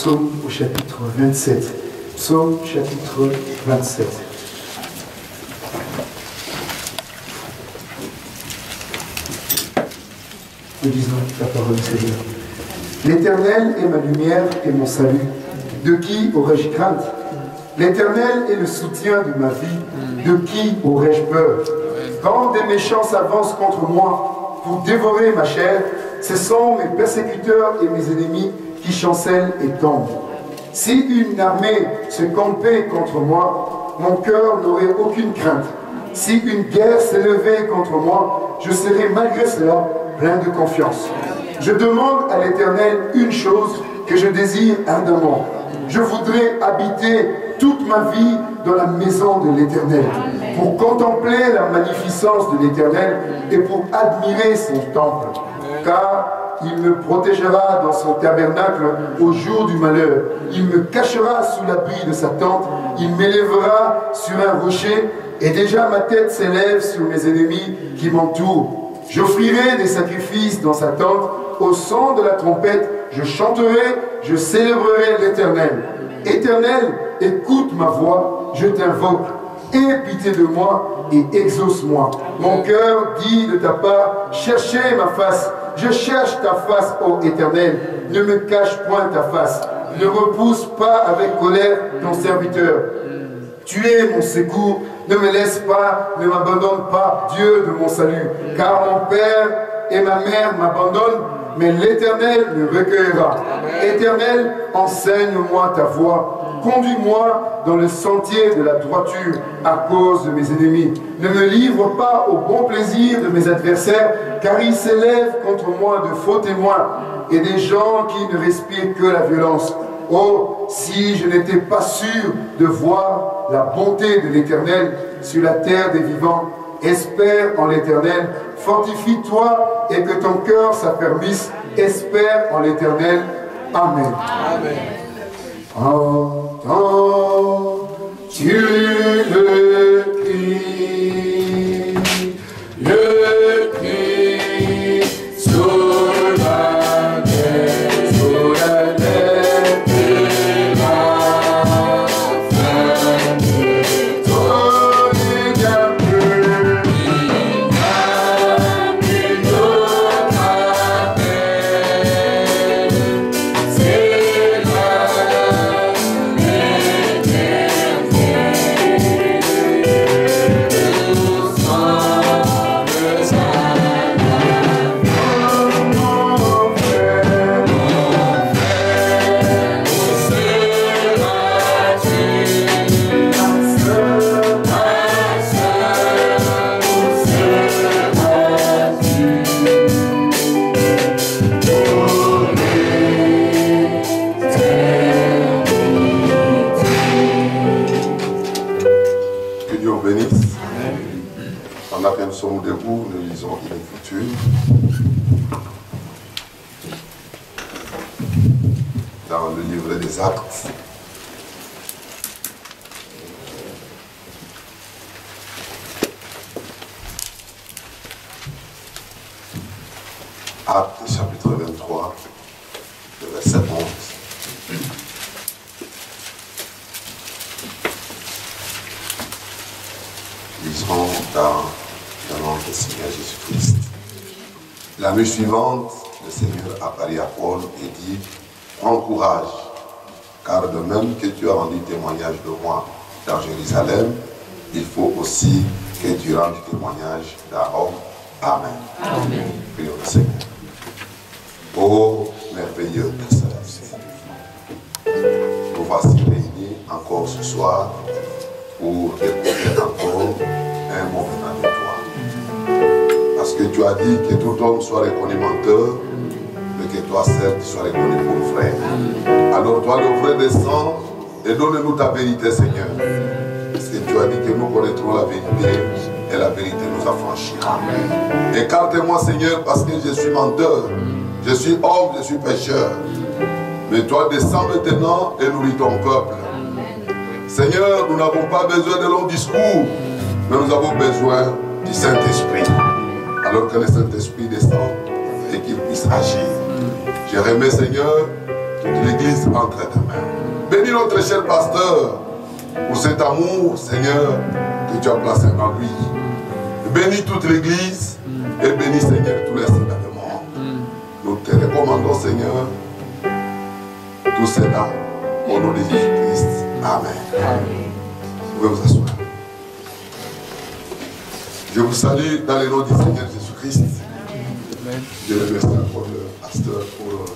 psaume au chapitre 27. Psaume chapitre 27. Nous disons la parole du Seigneur. L'Éternel est ma lumière et mon salut. De qui aurais-je crainte? L'Éternel est le soutien de ma vie. De qui aurais-je peur? Quand des méchants s'avancent contre moi pour dévorer ma chair, ce sont mes persécuteurs et mes ennemis qui chancellent et tombent. Si une armée se campait contre moi, mon cœur n'aurait aucune crainte. Si une guerre s'élevait contre moi, je serais malgré cela plein de confiance. Je demande à l'Éternel une chose que je désire ardemment. Je voudrais habiter toute ma vie dans la maison de l'Éternel, pour contempler la magnificence de l'Éternel et pour admirer son temple. Car il me protégera dans son tabernacle au jour du malheur. Il me cachera sous l'abri de sa tente. Il m'élèvera sur un rocher. Et déjà ma tête s'élève sur mes ennemis qui m'entourent. J'offrirai des sacrifices dans sa tente. Au son de la trompette, je chanterai, je célébrerai l'Éternel. Éternel, écoute ma voix, je t'invoque. Aie pitié de moi et exauce-moi. Mon cœur dit de ta part, cherchez ma face. Je cherche ta face, ô Éternel. Ne me cache point ta face. Ne repousse pas avec colère ton serviteur. Tu es mon secours. Ne me laisse pas, ne m'abandonne pas, Dieu de mon salut. Car mon Père et ma mère m'abandonnent, mais l'Éternel me recueillera. Éternel, enseigne-moi ta voie. Conduis-moi dans le sentier de la droiture à cause de mes ennemis. Ne me livre pas au bon plaisir de mes adversaires, car ils s'élèvent contre moi de faux témoins et des gens qui ne respirent que la violence. Oh, si je n'étais pas sûr de voir la bonté de l'Éternel sur la terre des vivants, espère en l'Éternel, fortifie-toi et que ton cœur s'affermisse, espère en l'Éternel. Amen. Le et donne-nous ta vérité Seigneur. Parce que tu as dit que nous connaîtrons la vérité et la vérité nous affranchira. Écarte-moi Seigneur parce que je suis menteur. Je suis homme, je suis pécheur. Mais toi descends maintenant et nourris ton peuple. Seigneur, nous n'avons pas besoin de longs discours, mais nous avons besoin du Saint-Esprit. Alors que le Saint-Esprit descend et qu'il puisse agir. Je remets, Seigneur, toute l'église entre mains. Notre cher pasteur pour cet amour, Seigneur, que tu as placé en lui. Bénis toute l'église et bénis, Seigneur, tous les événements. Nous te recommandons, Seigneur, tout cela au nom de Jésus-Christ. Amen. Vous pouvez vous asseoir. Je vous salue dans le nom du Seigneur Jésus-Christ. Je remercie encore le pasteur pour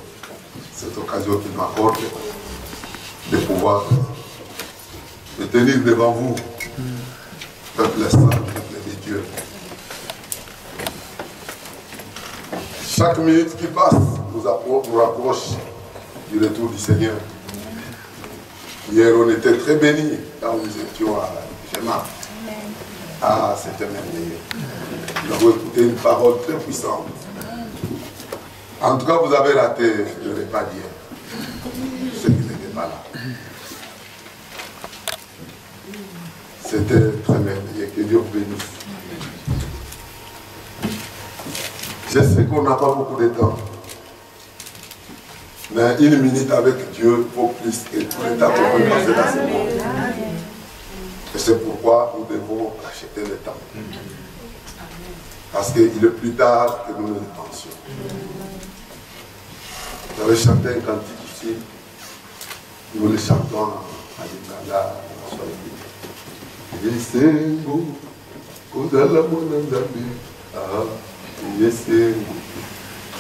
cette occasion qu'il m'accorde de pouvoir me tenir devant vous, peuple saint, peuple de Dieu. Chaque minute qui passe nous, nous rapproche du retour du Seigneur. Hier, on était très bénis quand nous étions à Gemma. Ah, c'était merveilleux. Nous avons écouté une parole très puissante. En tout cas, vous avez raté le repas d'hier. Ceux qui n'étaient pas là. C'était très merveilleux. Que Dieu vous bénisse. Je sais qu'on n'a pas beaucoup de temps. Mais une minute avec Dieu vaut plus que tout le temps monde. Et c'est pourquoi nous devons acheter le temps. Parce qu'il est plus tard que nous ne le pensions. J'avais chanté un cantique ici. Nous le chantons à l'Ingala, à Yesengo.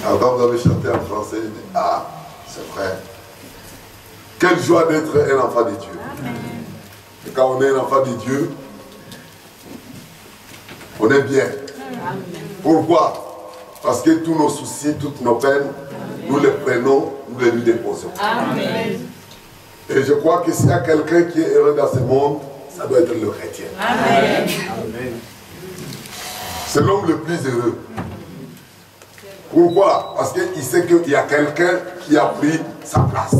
Alors vous avez chanté en français, ah, c'est vrai. Quelle joie d'être un enfant de Dieu. Et quand on est un enfant de Dieu, on est bien. Pourquoi? Parce que tous nos soucis, toutes nos peines, nous les prenons, nous les lui déposons. Amen. Et je crois que s'il y a quelqu'un qui est heureux dans ce monde, ça doit être le chrétien. Amen. C'est l'homme le plus heureux. Pourquoi? Parce qu'il sait qu'il y a quelqu'un qui a pris sa place.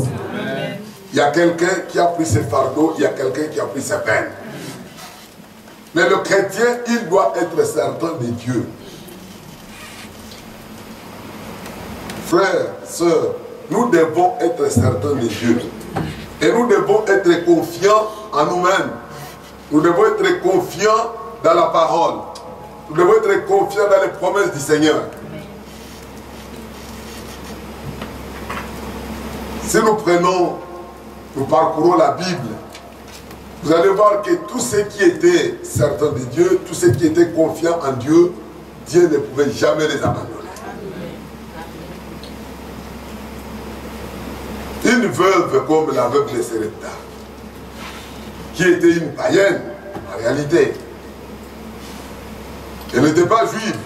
Il y a quelqu'un qui a pris ses fardeaux, il y a quelqu'un qui a pris ses peines. Mais le chrétien, il doit être certain de Dieu. Frères, sœurs, nous devons être certains de Dieu. Et nous devons être confiants en nous-mêmes. Nous devons être confiants dans la parole. Nous devons être confiants dans les promesses du Seigneur. Si nous prenons, nous parcourons la Bible, vous allez voir que tous ceux qui étaient certains de Dieu, tous ceux qui étaient confiants en Dieu, Dieu ne pouvait jamais les abandonner. Une veuve comme la veuve de Serepta, qui était une païenne, en réalité. Elle n'était pas juive.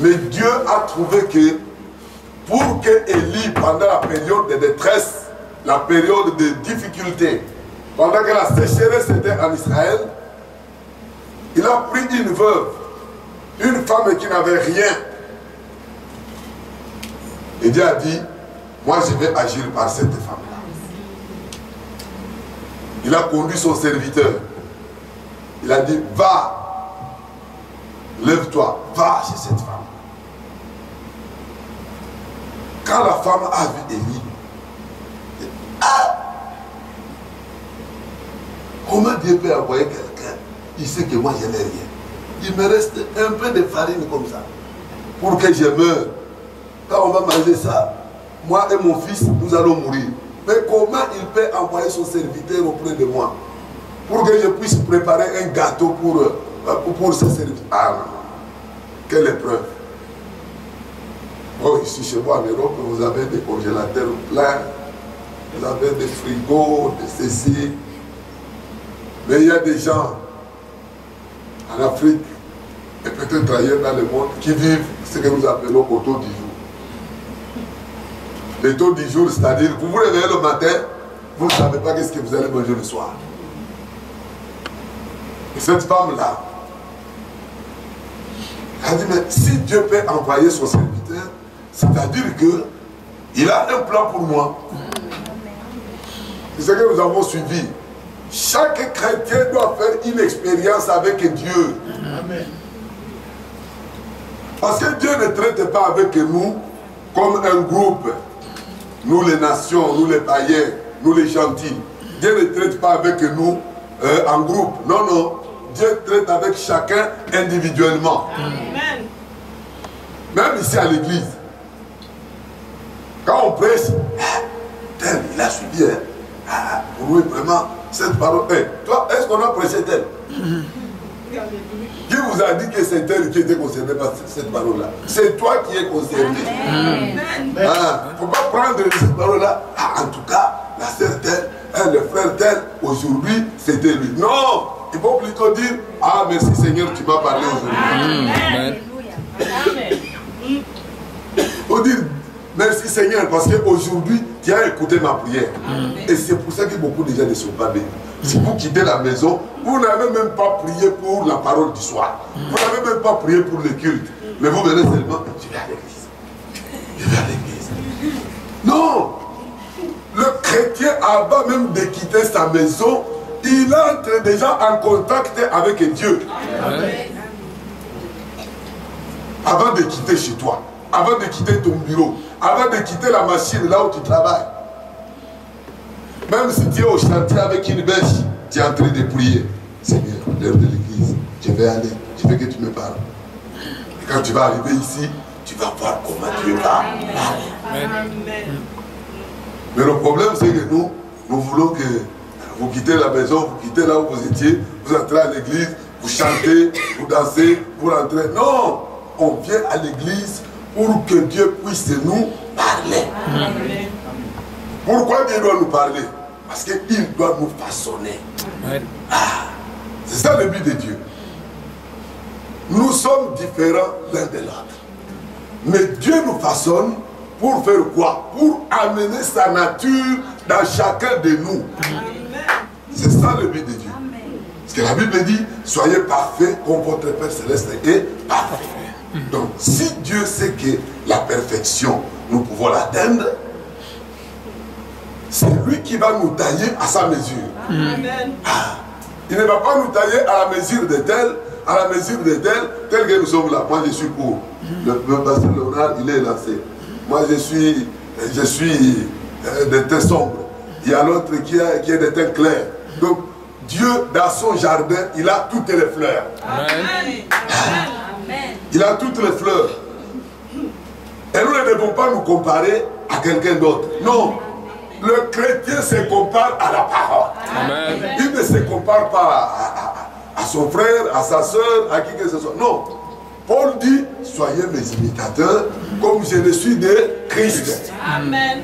Mais Dieu a trouvé que pour que Élie, pendant la période de détresse, la période de difficulté, pendant que la sécheresse était en Israël, il a pris une veuve, une femme qui n'avait rien. Et Dieu a dit, moi je vais agir par cette femme-là. Il a conduit son serviteur. Il a dit, va, lève-toi, va chez cette femme. Quand la femme a vu Élie, ah, comment Dieu peut envoyer quelqu'un? Il sait que moi je n'ai rien. Il me reste un peu de farine comme ça pour que je meure. Quand on va manger ça, moi et mon fils, nous allons mourir. Mais comment il peut envoyer son serviteur auprès de moi pour que je puisse préparer un gâteau pour, euh, pour, pour ce serviteur? Ah quelle épreuve. Oh, ici chez moi en Europe, vous avez des congélateurs pleins, vous avez des frigos, des ceci. Mais il y a des gens en Afrique et peut-être ailleurs dans le monde qui vivent ce que nous appelons au taux du jour. Le taux du jour, c'est-à-dire, vous vous réveillez le matin, vous ne savez pas qu'est-ce que vous allez manger le soir. Et cette femme-là, elle a dit, mais si Dieu peut envoyer son serviteur, c'est-à-dire qu'il a un plan pour moi. C'est ce que nous avons suivi. Chaque chrétien doit faire une expérience avec Dieu. Amen. Parce que Dieu ne traite pas avec nous comme un groupe. Nous les nations, nous les païens, nous les gentils. Dieu ne traite pas avec nous euh, en groupe. Non, non. Dieu traite avec chacun individuellement. Même ici à l'église. Quand on prêche, ah, tel, il a suivi. Hein? Ah, nous, vraiment, cette parole. Hey, toi, est-ce qu'on a prêché tel? Qui vous a dit que c'est tel qui était concerné par cette parole-là? C'est toi qui es concerné. Il ne faut pas prendre cette parole-là. Ah, en tout cas, la sœur telle, hein, le frère tel, aujourd'hui, c'était lui. Non Il faut plutôt dire Ah, merci Seigneur, tu m'as parlé aujourd'hui. Amen. Il faut dire Merci Seigneur, parce qu'aujourd'hui, tu as écouté ma prière. Et c'est pour ça que beaucoup de gens ne sont pas bénis. Si vous quittez la maison, vous n'avez même pas prié pour la parole du soir. Vous n'avez même pas prié pour le culte. Mais vous venez seulement, je vais à l'église. Je vais à l'église. Non Le chrétien, avant même de quitter sa maison, il entre déjà en contact avec Dieu. Avant de quitter chez toi, avant de quitter ton bureau, avant de quitter la machine là où tu travailles. Même si tu es au chantier avec une bêche, tu es en train de prier. Seigneur, l'heure de l'église, je vais aller, je veux que tu me parles. Et quand tu vas arriver ici, tu vas voir comment Dieu va Mais le problème, c'est que nous, nous voulons que vous quittez la maison, vous quittez là où vous étiez, vous entrez à l'église, vous chantez, vous dansez, vous rentrez. Non, on vient à l'église pour que Dieu puisse nous parler. Pourquoi Dieu doit nous parler? Parce qu'il doit nous façonner. Ah, c'est ça le but de Dieu. Nous sommes différents l'un de l'autre. Mais Dieu nous façonne pour faire quoi? Pour amener sa nature dans chacun de nous. C'est ça le but de Dieu. Parce que la Bible dit, soyez parfaits comme votre Père Céleste est parfait. Donc, si Dieu sait que la perfection, nous pouvons l'atteindre, c'est lui qui va nous tailler à sa mesure. Amen. Ah. il ne va pas nous tailler à la mesure de tel, à la mesure de tel, tel que nous sommes là. Moi, je suis pour. Le, pasteur Léonard, il est lancé. Moi, je suis, je suis euh, de teint sombre. Il y a l'autre qui, qui est de teint clair. Donc, Dieu, dans son jardin, il a toutes les fleurs. Amen. Ah. Il a toutes les fleurs. Et nous ne devons pas nous comparer à quelqu'un d'autre. Non. Le chrétien se compare à la parole. Il ne se compare pas à, son frère, à sa soeur, à qui que ce soit. Non. Paul dit, soyez mes imitateurs comme je le suis de Christ. Amen.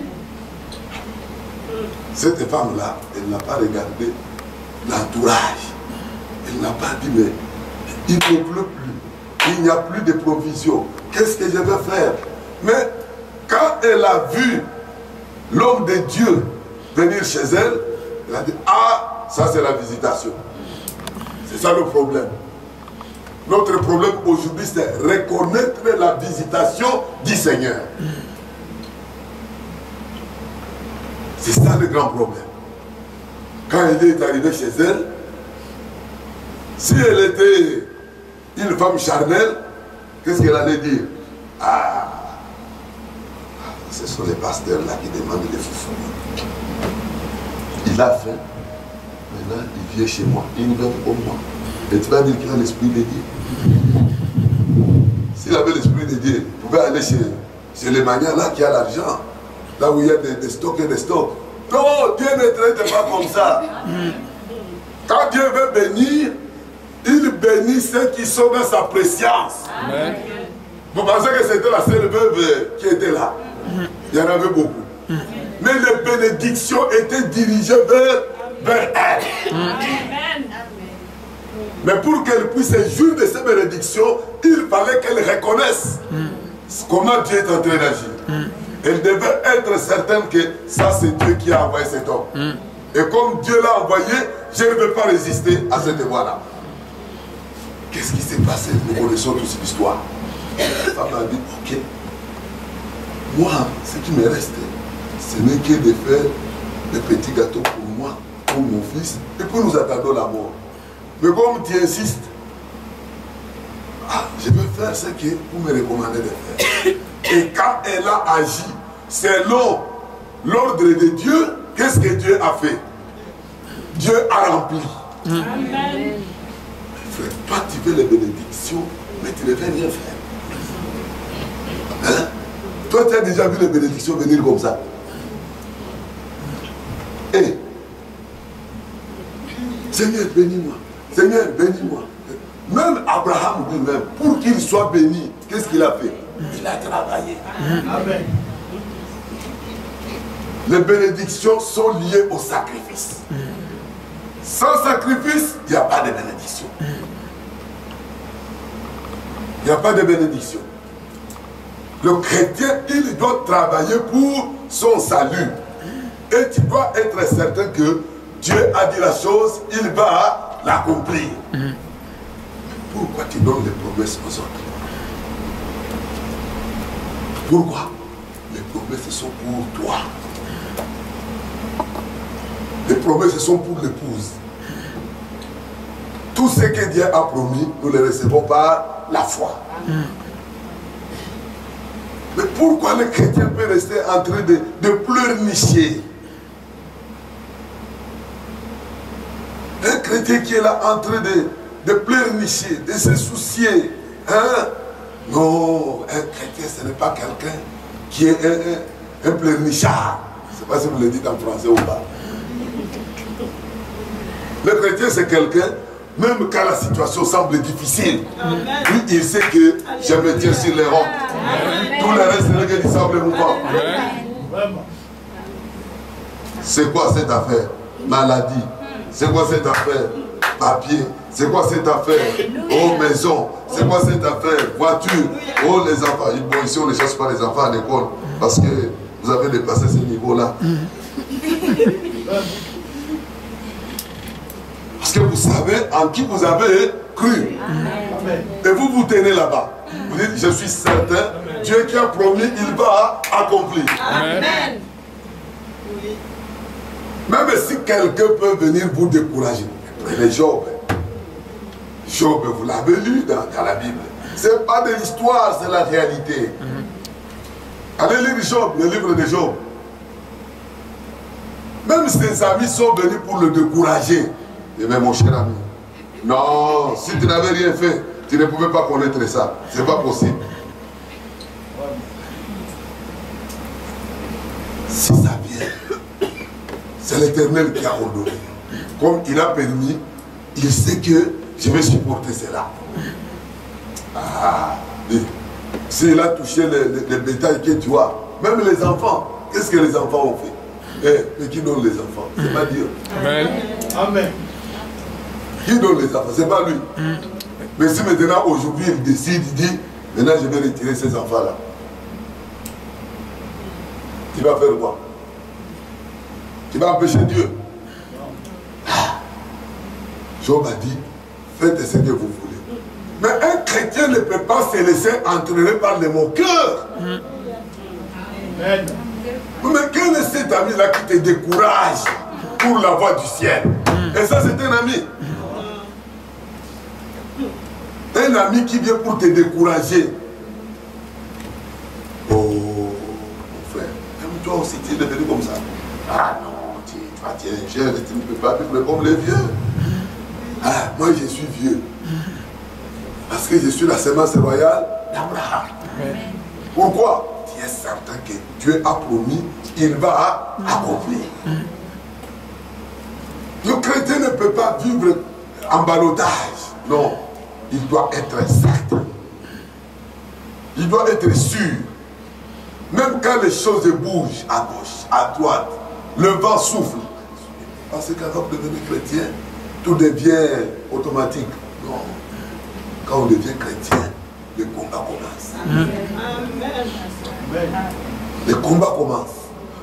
Cette femme-là, elle n'a pas regardé l'entourage. Elle n'a pas dit, mais il ne peut plus il n'y a plus de provision. Qu'est-ce que je vais faire? Mais quand elle a vu l'homme de Dieu venir chez elle, elle a dit, ah, ça c'est la visitation. C'est ça le problème. Notre problème aujourd'hui, c'est reconnaître la visitation du Seigneur. C'est ça le grand problème. Quand elle est arrivée chez elle, si elle était une femme charnelle, qu'est-ce qu'elle allait dire? Ah, ce sont les pasteurs là qui demandent les foufous. Il a faim. Maintenant, il vient chez moi. Il vient pour moi. Et tu vas dire qu'il a l'esprit de Dieu. S'il avait l'esprit de Dieu, il pouvait aller chez, chez les manières là qui a l'argent. Là où il y a des, stocks et des stocks. Non, Dieu ne traite pas comme ça. Quand Dieu veut bénir, il bénit ceux qui sont dans sa préscience. Vous pensez que c'était la seule veuve qui était là? Il y en avait beaucoup. Mais les bénédictions étaient dirigées vers, vers elle. Mais pour qu'elle puisse jouir de ces bénédictions, il fallait qu'elle reconnaisse comment Dieu est en train d'agir. Elle devait être certaine que ça c'est Dieu qui a envoyé cet homme. Et comme Dieu l'a envoyé, je ne veux pas résister à cette voie-là. Qu'est-ce qui s'est passé? Nous connaissons tous l'histoire. La femme a dit, ok, moi, ce qui me reste, ce n'est que de faire des petits gâteaux pour moi, pour mon fils, et puis nous attendons la mort. Mais comme tu insistes, ah, je vais faire ce que vous me recommandez de faire. Et quand elle a agi, selon l'ordre de Dieu, qu'est-ce que Dieu a fait? Dieu a rempli. Amen. Frère, toi tu veux les bénédictions, mais tu ne veux rien faire. Hein? Toi tu as déjà vu les bénédictions venir comme ça. Eh, Seigneur, bénis-moi. Seigneur, bénis-moi. Même Abraham lui-même, pour qu'il soit béni, qu'est-ce qu'il a fait? Il a travaillé. Amen. Les bénédictions sont liées au sacrifice. Sans sacrifice, il n'y a pas de bénédiction. Il n'y a pas de bénédiction. Le chrétien, il doit travailler pour son salut. Et tu dois être certain que Dieu a dit la chose, il va l'accomplir. Pourquoi tu donnes des promesses aux autres? Pourquoi? Les promesses sont pour toi. Les promesses sont pour l'épouse. Tout ce que Dieu a promis, nous les recevons par la foi. Mais pourquoi le chrétien peut rester en train de, de pleurnicher? Un chrétien qui est là en train de, de pleurnicher, de se soucier. Hein? Non, un chrétien, ce n'est pas quelqu'un qui est un, un, pleurnichard. Je ne sais pas si vous le dites en français ou pas. Le chrétien, c'est quelqu'un, même quand la situation semble difficile, lui, il sait que je me tiens sur les rocs. Tout le reste, c'est le qui semble mouvant. C'est quoi cette affaire? Maladie. C'est quoi cette affaire? Papier. C'est quoi cette affaire? Oh, maison. C'est quoi cette affaire? Voiture. Oh, les enfants. Bon, ici, on ne cherche pas les enfants à l'école parce que vous avez dépassé ce niveau-là. Parce que vous savez en qui vous avez cru. Et vous vous tenez là-bas. Vous dites, je suis certain, Dieu qui a promis, il va accomplir. Amen. Même si quelqu'un peut venir vous décourager, prenez Job. Job, vous l'avez lu dans, la Bible. Ce n'est pas de l'histoire, c'est la réalité. Allez lire Job, le livre de Job. Même ses amis sont venus pour le décourager. Mais mon cher ami, non, si tu n'avais rien fait, tu ne pouvais pas connaître ça. Ce n'est pas possible. Si ça vient, c'est l'éternel qui a ordonné. Comme il a permis, il sait que je vais supporter cela. Ah, s'il a touché les, bétails que tu as, même les enfants, qu'est-ce que les enfants ont fait? Eh, Mais qui donne les enfants? C'est pas Dieu. Amen. Amen. Qui donne les enfants? C'est pas lui. Mais si maintenant, aujourd'hui, il décide, il dit, maintenant je vais retirer ces enfants-là. Tu vas faire quoi? Tu vas empêcher Dieu? Job a dit, faites ce que vous voulez. Mais un chrétien ne peut pas se laisser entraîner par les moqueurs. Mais quel est cet ami-là qui te décourage pour la voie du ciel Et ça, c'est un ami. Un ami qui vient pour te décourager. Oh, mon frère, même toi aussi, tu es devenu comme ça. Ah non, tu, tu es jeune, tu ne peux pas vivre comme les vieux. Ah, moi je suis vieux. Parce que je suis la semence royale d'Abraham. Pourquoi? Tu es certain que Dieu a promis, il va accomplir. Le chrétien ne peut pas vivre en balotage. Non il doit être certain. Il doit être sûr. Même quand les choses bougent à gauche, à droite, le vent souffle. Parce qu'avant de devenir chrétien, tout devient automatique. Non. Quand on devient chrétien, le combat commence. Amen. Le combat commence.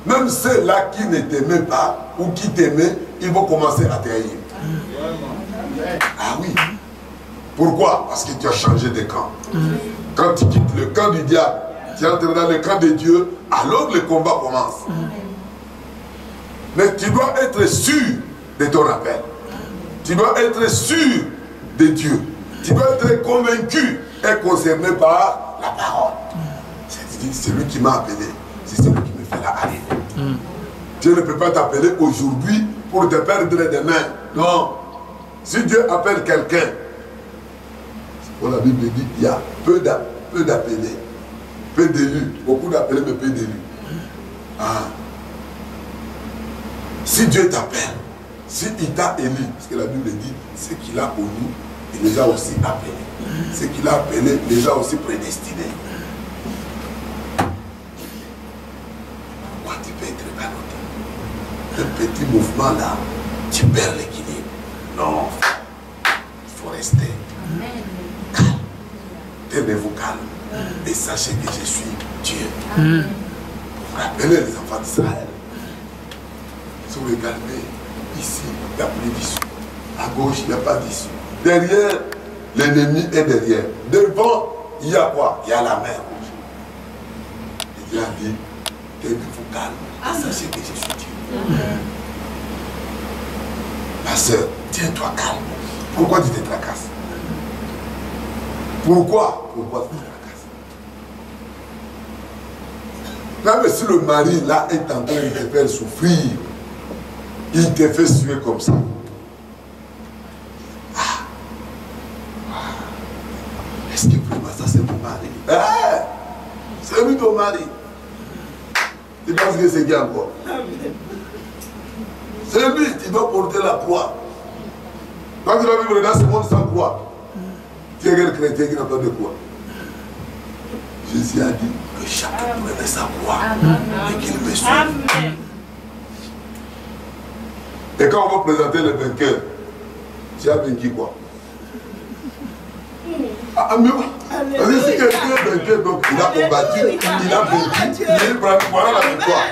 Même ceux-là qui ne t'aimaient pas ou qui t'aimaient, ils vont commencer à trahir. Ah oui. Pourquoi? Parce que tu as changé de camp. Quand tu quittes le camp du diable, tu entres dans le camp de Dieu, alors le combat commence. Mais tu dois être sûr de ton appel. Tu dois être sûr de Dieu. Tu dois être convaincu et concerné par la parole. C'est lui qui m'a appelé. C'est celui qui me fait la arriver. Dieu ne peut pas t'appeler aujourd'hui pour te perdre demain. Non. Si Dieu appelle quelqu'un, la Bible dit il y a peu d'appelés, peu d'élus, beaucoup d'appelés, mais peu d'élus. Ah. Si Dieu t'appelle, si il t'a élu, parce que la Bible dit, ce qu'il a connu, il les a aussi appelés. Ce qu'il a appelé, il les a aussi prédestinés. Pourquoi tu peux être ballotté Un petit mouvement là, tu perds l'équilibre. Non, il faut rester calme. Tenez-vous calme. Et sachez que je suis Dieu. Pour rappeler les enfants d'Israël. Si vous regardez, ici, il n'y a plus d'issue. À gauche, il n'y a pas d'issue. Derrière, l'ennemi est derrière. Devant, il y a quoi? Il y a la mer. Et Dieu a dit, tenez-vous calme. Sachez que je suis Dieu. Ma soeur, tiens-toi calme. Pourquoi tu te tracasses? Pourquoi? Pourquoi? Même si le mari là est en train de te faire souffrir, il te fait suer comme ça. Ah. Est-ce que vraiment ça c'est mon mari? Eh, C'est lui ton mari. Tu penses que c'est qui encore? C'est lui, qui doit porter la croix. Quand tu vas vivre dans ce monde sans croix, tu es quel chrétien qui n'a pas de croix Jésus a dit que chacun prenne sa croix et qu'il me suive. Et quand on va présenter le vainqueur, tu as vaincu quoi? Ah, mais parce que si quelqu'un est vainqueur, donc il a combattu, il a vaincu, il prend voilà la victoire.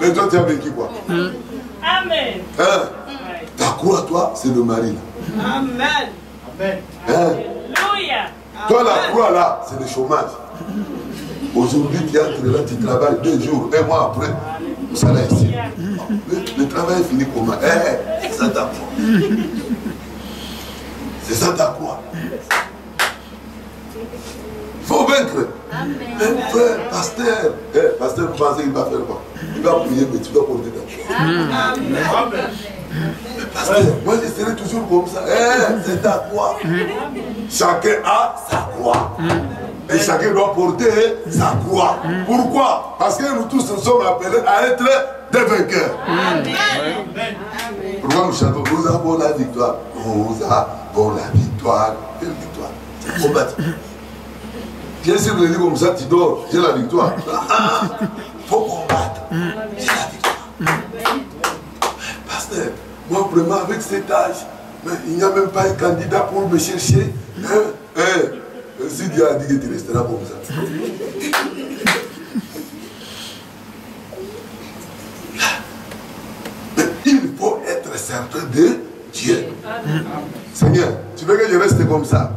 Mais toi, tu as vaincu quoi? Amen. Hein? Ta croix, toi, c'est le mari. Là. Amen. Hein? Alléluia. Toi, la croix, là, c'est le chômage. Aujourd'hui, tu entres là, tu travailles deux jours, un mois après, vous allez ici. Le, le travail est fini comment? Eh, c'est ça ta croix. C'est ça ta croix. Il faut vaincre. Mais frère, pasteur, eh, pasteur, vous pensez qu'il va faire quoi? Il va prier, mais tu dois porter ta croix. Mais pasteur, moi je serai toujours comme ça. Eh, c'est ta croix. Chacun a sa croix. Et chacun doit porter sa croix. Pourquoi? Parce que nous tous nous sommes appelés à être des vainqueurs. Pourquoi nous chantons Nous avons la victoire. Nous avons la victoire. Quelle victoire? Combattre. Bien sûr, vous dit comme ça, tu dors, j'ai la victoire. Il faut combattre. J'ai la victoire. Pasteur, moi vraiment avec cet âge, mais il n'y a même pas un candidat pour me chercher. Hein? Hein? Si Dieu a dit que tu resteras comme ça. Mais il faut être certain de Dieu. Seigneur, tu veux que je reste comme ça?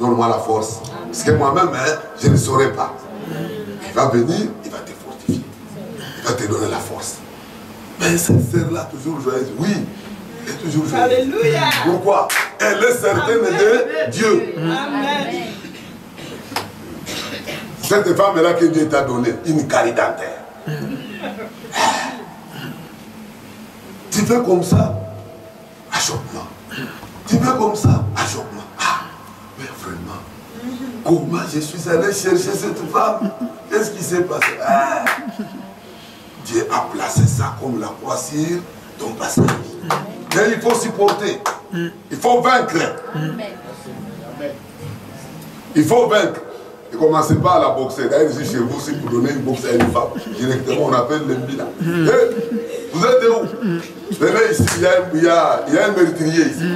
Donne-moi la force. Parce que moi-même, hein, je ne saurais pas. Il va venir, il va te fortifier. Il va te donner la force. Mais cette sœur-là, toujours joyeuse, oui, est toujours. Alléluia. Pourquoi? Elle est certaine de Dieu. Amen. Cette femme-là que Dieu t'a donné, une carie dentaire. Tu fais comme ça, achoppement. Tu fais comme ça, achoppement. Ah, mais vraiment, comment je suis allé chercher cette femme? Qu'est-ce qui s'est passé? Ah, Dieu a placé ça comme la croix sur ton passage. Mais il faut supporter. Il faut vaincre. Il faut vaincre. Ne commencez pas à la boxer. D'ailleurs, ici chez vous, si vous donnez une boxe à une femme, directement on appelle l'embila. Eh, vous êtes où? Venez ici, il y, a, il, y a, il y a un meurtrier ici.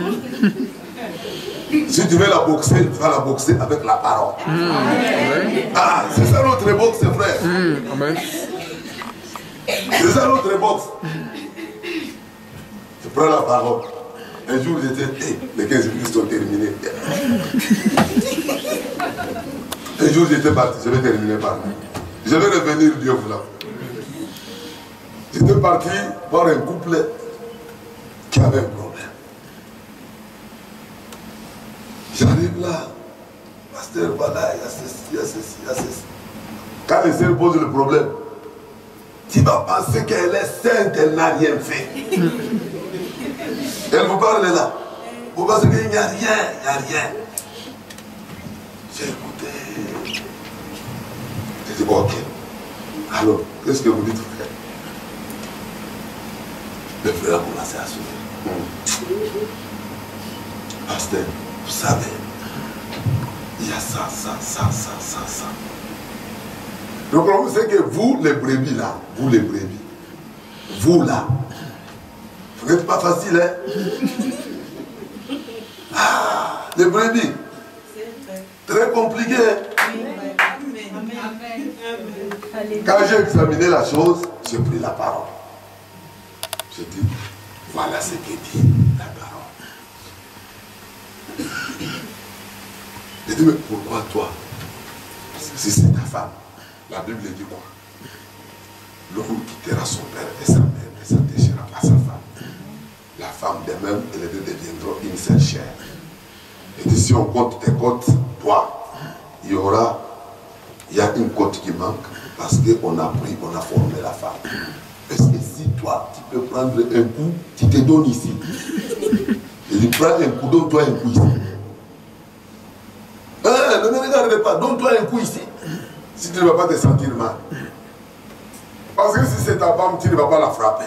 Si tu veux la boxer, tu vas la boxer avec la parole. Ah, c'est ça notre boxe, frère. Amen. C'est ça notre boxe. Prends la parole. Un jour, j'étais, les 15 minutes sont terminées. Un jour, j'étais parti, je vais terminer par là. Je vais revenir, Dieu voulant. J'étais parti voir un couple qui avait un problème. J'arrive là, pasteur, voilà, il y a ceci, il y a ceci, il y a ceci. Quand les sœurs posent le problème, tu vas penser qu'elle est sainte, elle n'a rien fait. Elle vous parle là. Vous pensez qu'il n'y a rien, il n'y a rien. J'ai écouté. J'ai dit, ok. Alors, qu'est-ce que vous dites, frère? Le frère a commencé à sourire. Pasteur, vous savez, il y a ça, ça, ça, ça, ça, ça. Le problème, c'est que vous, les brebis là, vous les brebis, vous là, vous n'êtes pas facile, hein? Ah, les brebis, très compliqué. Quand j'ai examiné la chose, j'ai pris la parole. J'ai dit, voilà ce que dit la parole. J'ai dit, mais pourquoi toi? Si c'est ta femme, la Bible dit quoi? L'homme quittera son père et sa mère et s'attachera à sa femme. La femme de même et les deux deviendront une seule. Et si on compte tes côtes, toi, il y aura, il y a une côte qui manque parce qu'on a pris, on a formé la femme. Est-ce que si toi, tu peux prendre un coup, tu te donnes ici. Il prend un coup, donne-toi un coup ici. Hein, ne me regarde pas, donne-toi un coup ici. Si tu ne vas pas te sentir mal. Parce que si c'est ta femme, tu ne vas pas la frapper.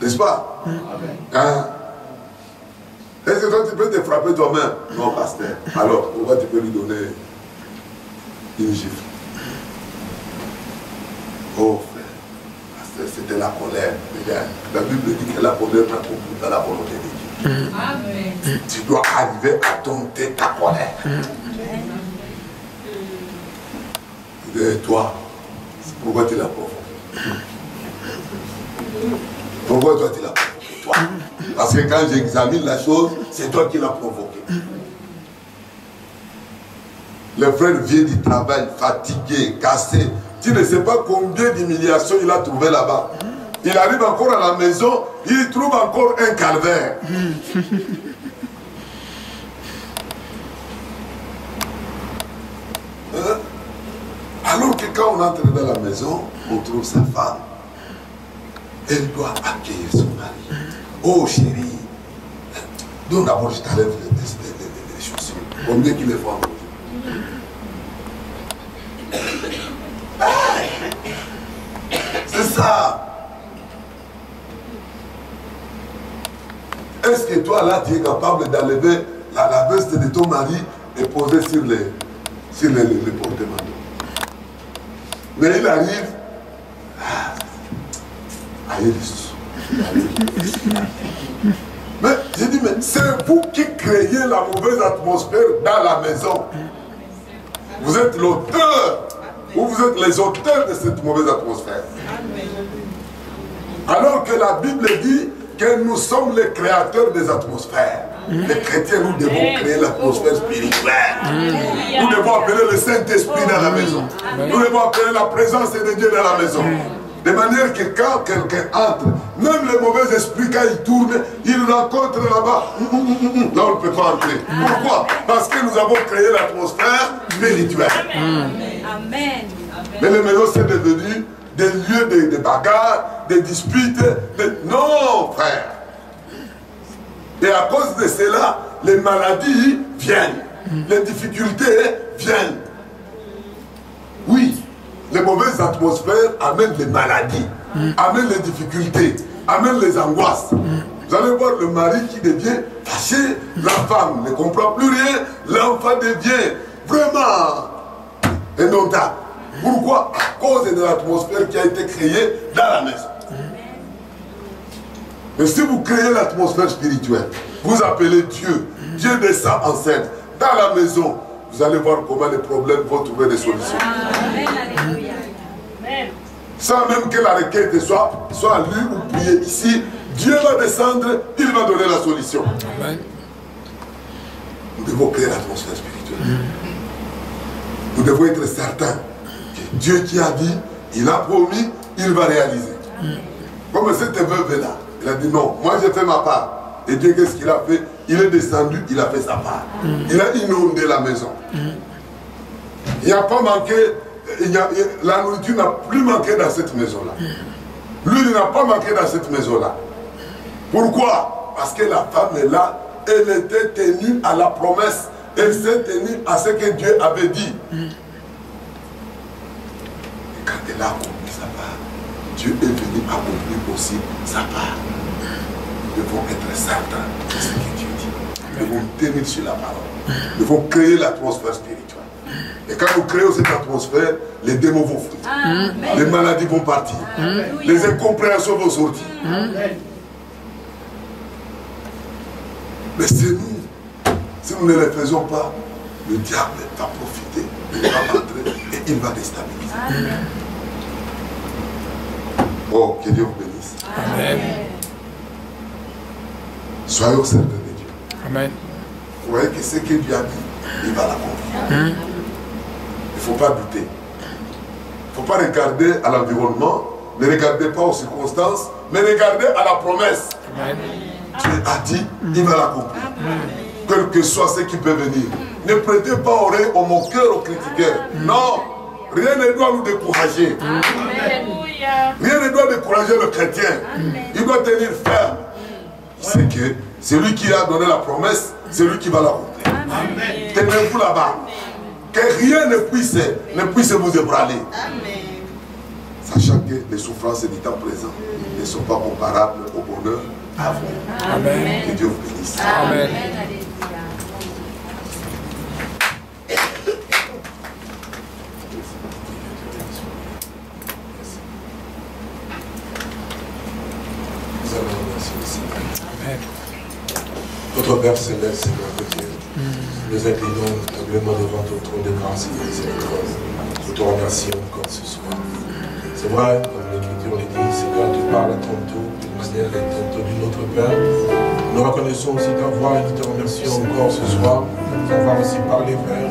N'est-ce pas? Hein? Est-ce que toi tu peux te frapper toi-même? Non, pasteur. Alors, pourquoi tu peux lui donner une gifle? Oh frère, pasteur, c'était la colère. Regarde, la Bible dit que la colère n'a pas dans la volonté de Dieu. Amen. Tu dois arriver à dompter ta colère. Et toi, pourquoi tu l'as provoqué Pourquoi toi tu l'as provoqué Toi. Parce que quand j'examine la chose, c'est toi qui l'as provoqué. Le frère vient du travail, fatigué, cassé. Tu ne sais pas combien d'humiliations il a trouvé là-bas. Il arrive encore à la maison, il trouve encore un calvaire. Hein? Alors que quand on entre dans la maison, on trouve sa femme. Elle doit accueillir son mari. Oh chérie, donc d'abord je t'enlève les, les, les, les, chaussures. Combien qu'il est fort C'est ça. Est-ce que toi là tu es capable d'enlever la, la veste de ton mari et poser sur les, sur les, les, les mais il arrive. Mais j'ai dit, mais c'est vous qui créez la mauvaise atmosphère dans la maison. Vous êtes l'auteur ou vous êtes les auteurs de cette mauvaise atmosphère. Alors que la Bible dit que nous sommes les créateurs des atmosphères. Les chrétiens, nous devons créer l'atmosphère spirituelle. Nous devons appeler le Saint-Esprit dans la maison. Nous devons appeler la présence de Dieu dans la maison. De manière que quand quelqu'un entre, même le mauvais esprit, quand il tourne, il rencontre là-bas. Là, on ne peut pas entrer. Pourquoi? Parce que nous avons créé l'atmosphère spirituelle. Amen. Mais les maisons, c'est devenu des lieux de, de bagarres, de disputes. De... Non, frère. Et à cause de cela, les maladies viennent. Les difficultés viennent. Oui, les mauvaises atmosphères amènent les maladies, amènent les difficultés, amènent les angoisses. Vous allez voir le mari qui devient fâché, la femme ne comprend plus rien, l'enfant devient vraiment indomptable. Pourquoi? À cause de l'atmosphère qui a été créée dans la maison. Mais si vous créez l'atmosphère spirituelle, vous appelez Dieu, Dieu descend en scène, dans la maison, vous allez voir comment les problèmes vont trouver des solutions. Sans même que la requête soit, soit lue ou priée ici, Dieu va descendre, il va donner la solution. Nous devons créer l'atmosphère spirituelle. Nous devons être certains que Dieu qui a dit, il a promis, il va réaliser. Comme cette veuve-là, il a dit non, moi j'ai fait ma part. Et Dieu, qu'est-ce qu'il a fait? Il est descendu, il a fait sa part. Il a inondé la maison. Il n'y a pas manqué la nourriture n'a plus manqué dans cette maison-là. Lui, n'a pas manqué dans cette maison-là. Pourquoi? Parce que la femme est là, elle était tenue à la promesse. Elle s'est tenue à ce que Dieu avait dit. Et quand elle a accompli sa part, Dieu est venu accomplir aussi sa part. Nous devons être certains de ce que Dieu devons tenir sur la parole. Nous devons créer l'atmosphère spirituelle. Et quand nous créons cette atmosphère, les démons vont fuir. Les maladies vont partir. Les incompréhensions vont sortir. Mais c'est nous. Si nous ne les faisons pas, le diable va profiter, il va rentrer et il va déstabiliser. Oh, que Dieu vous bénisse. Amen. Soyons certains. Amen. Vous voyez que ce que Dieu a dit, il va l'accomplir. Il ne faut pas douter. Il ne faut pas regarder à l'environnement, ne regardez pas aux circonstances, mais regardez à la promesse. Dieu a dit, il va l'accomplir. Quel que soit ce qui peut venir. Ne prêtez pas oreille aux moqueurs, aux critiqueurs. Non, rien ne doit nous décourager. Rien ne doit décourager le chrétien. Il doit tenir ferme. C'est que c'est lui qui a donné la promesse, c'est lui qui va l'accomplir. Tenez-vous là-bas que rien ne puisse, ne puisse vous ébranler. Sachant que les souffrances du temps présent ne sont pas comparables au bonheur à vous. Amen. Que Dieu vous bénisse. Amen. Notre Père Céleste, Seigneur Dieu, nous inclinons humblement devant ton trône de grâce et de miséricorde. Nous te remercions encore ce soir. C'est vrai, comme l'Écriture le dit, quand tu parles tantôt d'une manière et tantôt d'une autre Père. Nous reconnaissons aussi ta voix et nous te remercions encore ce soir d'avoir aussi parlé, Père,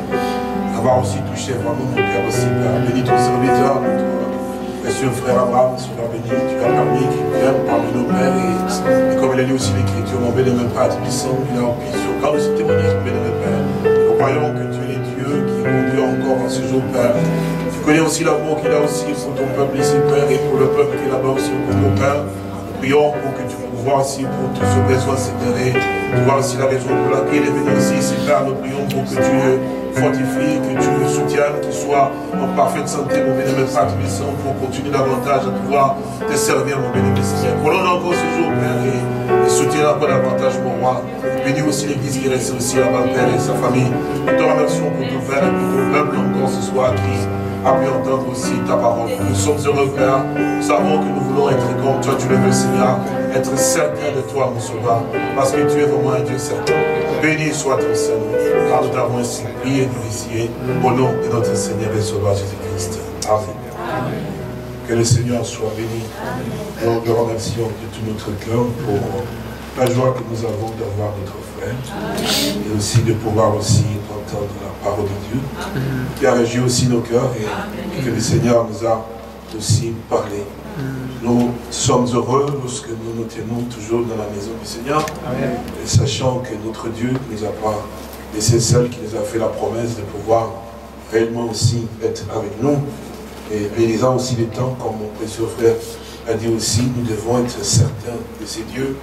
d'avoir aussi touché vraiment mon Père aussi, Père. Bénis ton serviteur, notre précieux frère Abraham, Seigneur béni, tu as permis qu'il vienne parmi nos pères et, comme il a lu aussi l'Écriture, mon bénémoine Père, puissant, il a appuyé sur quand aussi témoignage, bénémoine Père croyons que tu es Dieu qui conduit encore en ce jour, Père. Tu connais aussi l'amour qu'il a aussi pour ton peuple ici, Père, et pour le peuple qui est là-bas aussi au Congo, Père. Nous prions pour que tu voir aussi pour tout ce besoin, Seigneur, et tu vois aussi la raison pour laquelle il est venu ici, Seigneur. Nous prions pour que tu le fortifies, que tu le soutiennes, qu'il soit en parfaite santé, mon bénémoine Père puissant, pour continuer davantage à pouvoir te servir, mon bénémoine Seigneur. Prenons encore ce jour, Père, et, et soutiens encore davantage, mon roi. Bénis aussi l'église qui reste aussi là-bas, Père, et sa famille. Nous te remercions pour ton Père et pour ton peuple encore ce soir qui a pu entendre aussi ta parole. Nous sommes heureux, Père. Nous savons que nous voulons être comme toi, tu le veux, Seigneur. Être certain de toi, mon sauveur. Parce que tu es vraiment un Dieu certain. Béni soit ton Seigneur. Car nous t'avons ainsi prié et Au nom de notre Seigneur et Sauveur Jésus-Christ. Amen. Que le Seigneur soit béni. Nous te remercions de tout notre cœur pour la joie que nous avons d'avoir notre frère et aussi de pouvoir aussi entendre la parole de Dieu qui a régi aussi nos cœurs et, que le Seigneur nous a aussi parlé. Nous sommes heureux lorsque nous nous tenons toujours dans la maison du Seigneur. Et sachant que notre Dieu ne nous a pas laissé seul, qui nous a fait la promesse de pouvoir réellement aussi être avec nous. Et réalisant aussi les temps, comme mon précieux frère a dit aussi, nous devons être certains de ces dieux.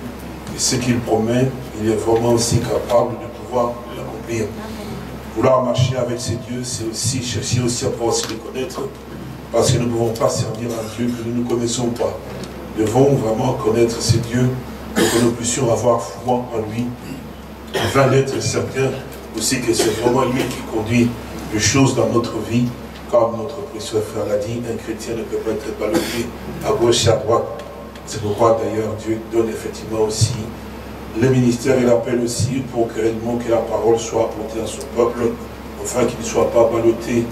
Et ce qu'il promet, il est vraiment aussi capable de pouvoir l'accomplir. Vouloir marcher avec ces dieux, c'est aussi chercher aussi à pouvoir se les connaître, parce que nous ne pouvons pas servir un Dieu que nous ne connaissons pas. Nous devons vraiment connaître ces dieux pour que nous puissions avoir foi en lui, afin d'être certains aussi que c'est vraiment lui qui conduit les choses dans notre vie, comme notre précieux frère l'a dit, un chrétien ne peut pas être ballotté à gauche et à droite. C'est pourquoi d'ailleurs Dieu donne effectivement aussi le ministère et l'appel aussi pour que que la parole soit apportée à son peuple, afin qu'il ne soit pas ballotté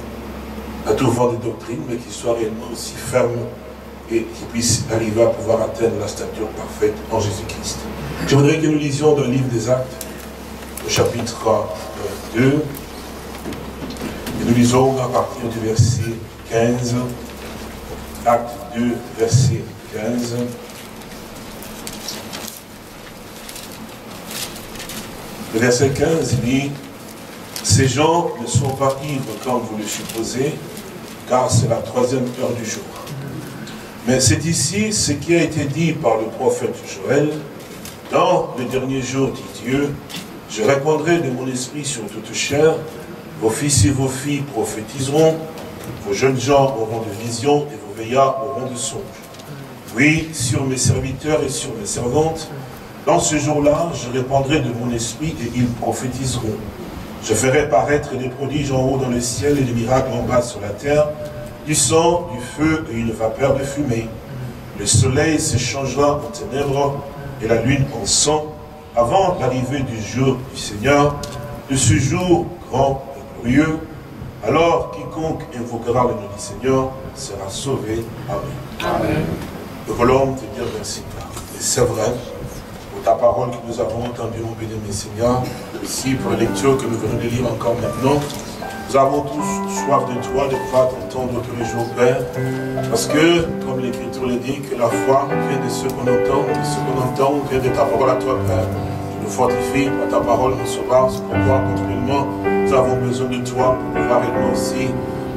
à tout vent de doctrine, mais qu'il soit réellement aussi ferme et qu'il puisse arriver à pouvoir atteindre la stature parfaite en Jésus-Christ. Je voudrais que nous lisions dans le livre des Actes, au chapitre 2, et nous lisons à partir du verset 15, Acte 2, verset 15. Le verset 15 dit Ces gens ne sont pas ivres comme vous le supposez, car c'est la troisième heure du jour. Mais c'est ici ce qui a été dit par le prophète Joël. Dans le dernier jour, dit Dieu, je répondrai de mon esprit sur toute chair, vos fils et vos filles prophétiseront, vos jeunes gens auront des visions et vos veillards auront des songes. Oui, sur mes serviteurs et sur mes servantes, dans ce jour-là, je répandrai de mon esprit et ils prophétiseront. Je ferai paraître des prodiges en haut dans le ciel et des miracles en bas sur la terre, du sang, du feu et une vapeur de fumée. Le soleil se changera en ténèbres et la lune en sang avant l'arrivée du jour du Seigneur, de ce jour grand et glorieux. Alors quiconque invoquera le nom du Seigneur sera sauvé. Amen. Amen. Nous voulons te dire merci, c'est vrai, ta parole que nous avons entendue, mon béni, Seigneur, aussi pour la lecture que nous venons de lire encore maintenant. Nous avons tous soif de toi, de pouvoir t'entendre tous les jours, Père. Parce que, comme l'Écriture le dit, que la foi vient de ce qu'on entend, de ce qu'on entend vient de ta parole à toi, Père. Tu nous fortifies par ta parole, mon sauveur. C'est pourquoi, continuellement, nous avons besoin de toi pour pouvoir réellement aussi,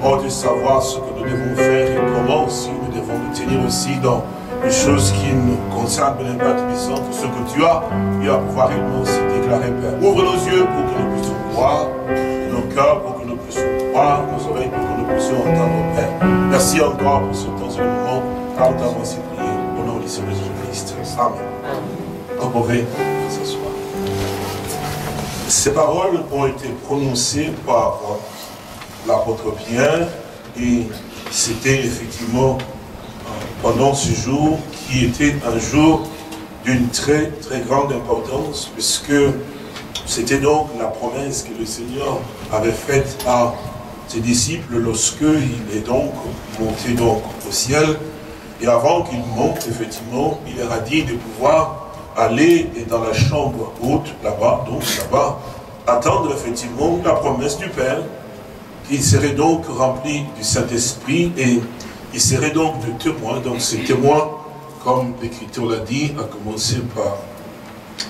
oh, de savoir ce que nous devons faire et comment aussi nous devons nous tenir aussi dans les choses qui nous concernent, bien Père Tubissant, tout ce que tu as, et à pouvoir réellement aussi déclarer, Père. Ouvre nos yeux pour que nous puissions voir, et nos cœurs pour que nous puissions croire, nos oreilles pour que nous puissions entendre, Père. Merci encore pour ce temps le moment, car nous avons ainsi prié au nom du Seigneur Jésus-Christ. Amen. Vous pouvez s'asseoir. Ces paroles ont été prononcées par l'apôtre Pierre et c'était effectivement pendant ce jour qui était un jour d'une très très grande importance puisque c'était donc la promesse que le Seigneur avait faite à ses disciples lorsque il est donc monté donc au ciel. Et avant qu'il monte effectivement il leur a dit de pouvoir aller dans la chambre haute là-bas donc là-bas attendre effectivement la promesse du Père qui serait donc rempli du Saint-Esprit et il serait donc de témoins. Donc ces témoins, comme l'Écriture l'a dit, à commencer par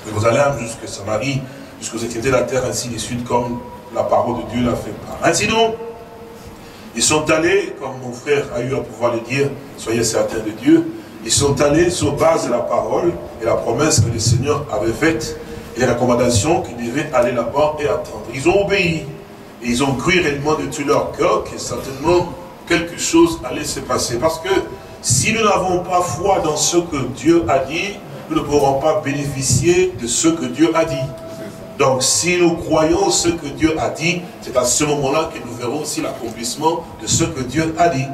Jérusalem jusqu'à Samarie, jusqu'aux extrémités de la terre, ainsi de suite, comme la parole de Dieu l'a fait part. Ainsi donc, ils sont allés, comme mon frère a eu à pouvoir le dire, soyez certains de Dieu, ils sont allés sur base de la parole et la promesse que le Seigneur avait faite et la recommandation qu'ils devaient aller là-bas et attendre. Ils ont obéi. Et ils ont cru réellement de tout leur cœur que certainement quelque chose allait se passer. Parce que si nous n'avons pas foi dans ce que Dieu a dit, nous ne pourrons pas bénéficier de ce que Dieu a dit. Donc si nous croyons ce que Dieu a dit, c'est à ce moment-là que nous verrons aussi l'accomplissement de ce que Dieu a dit.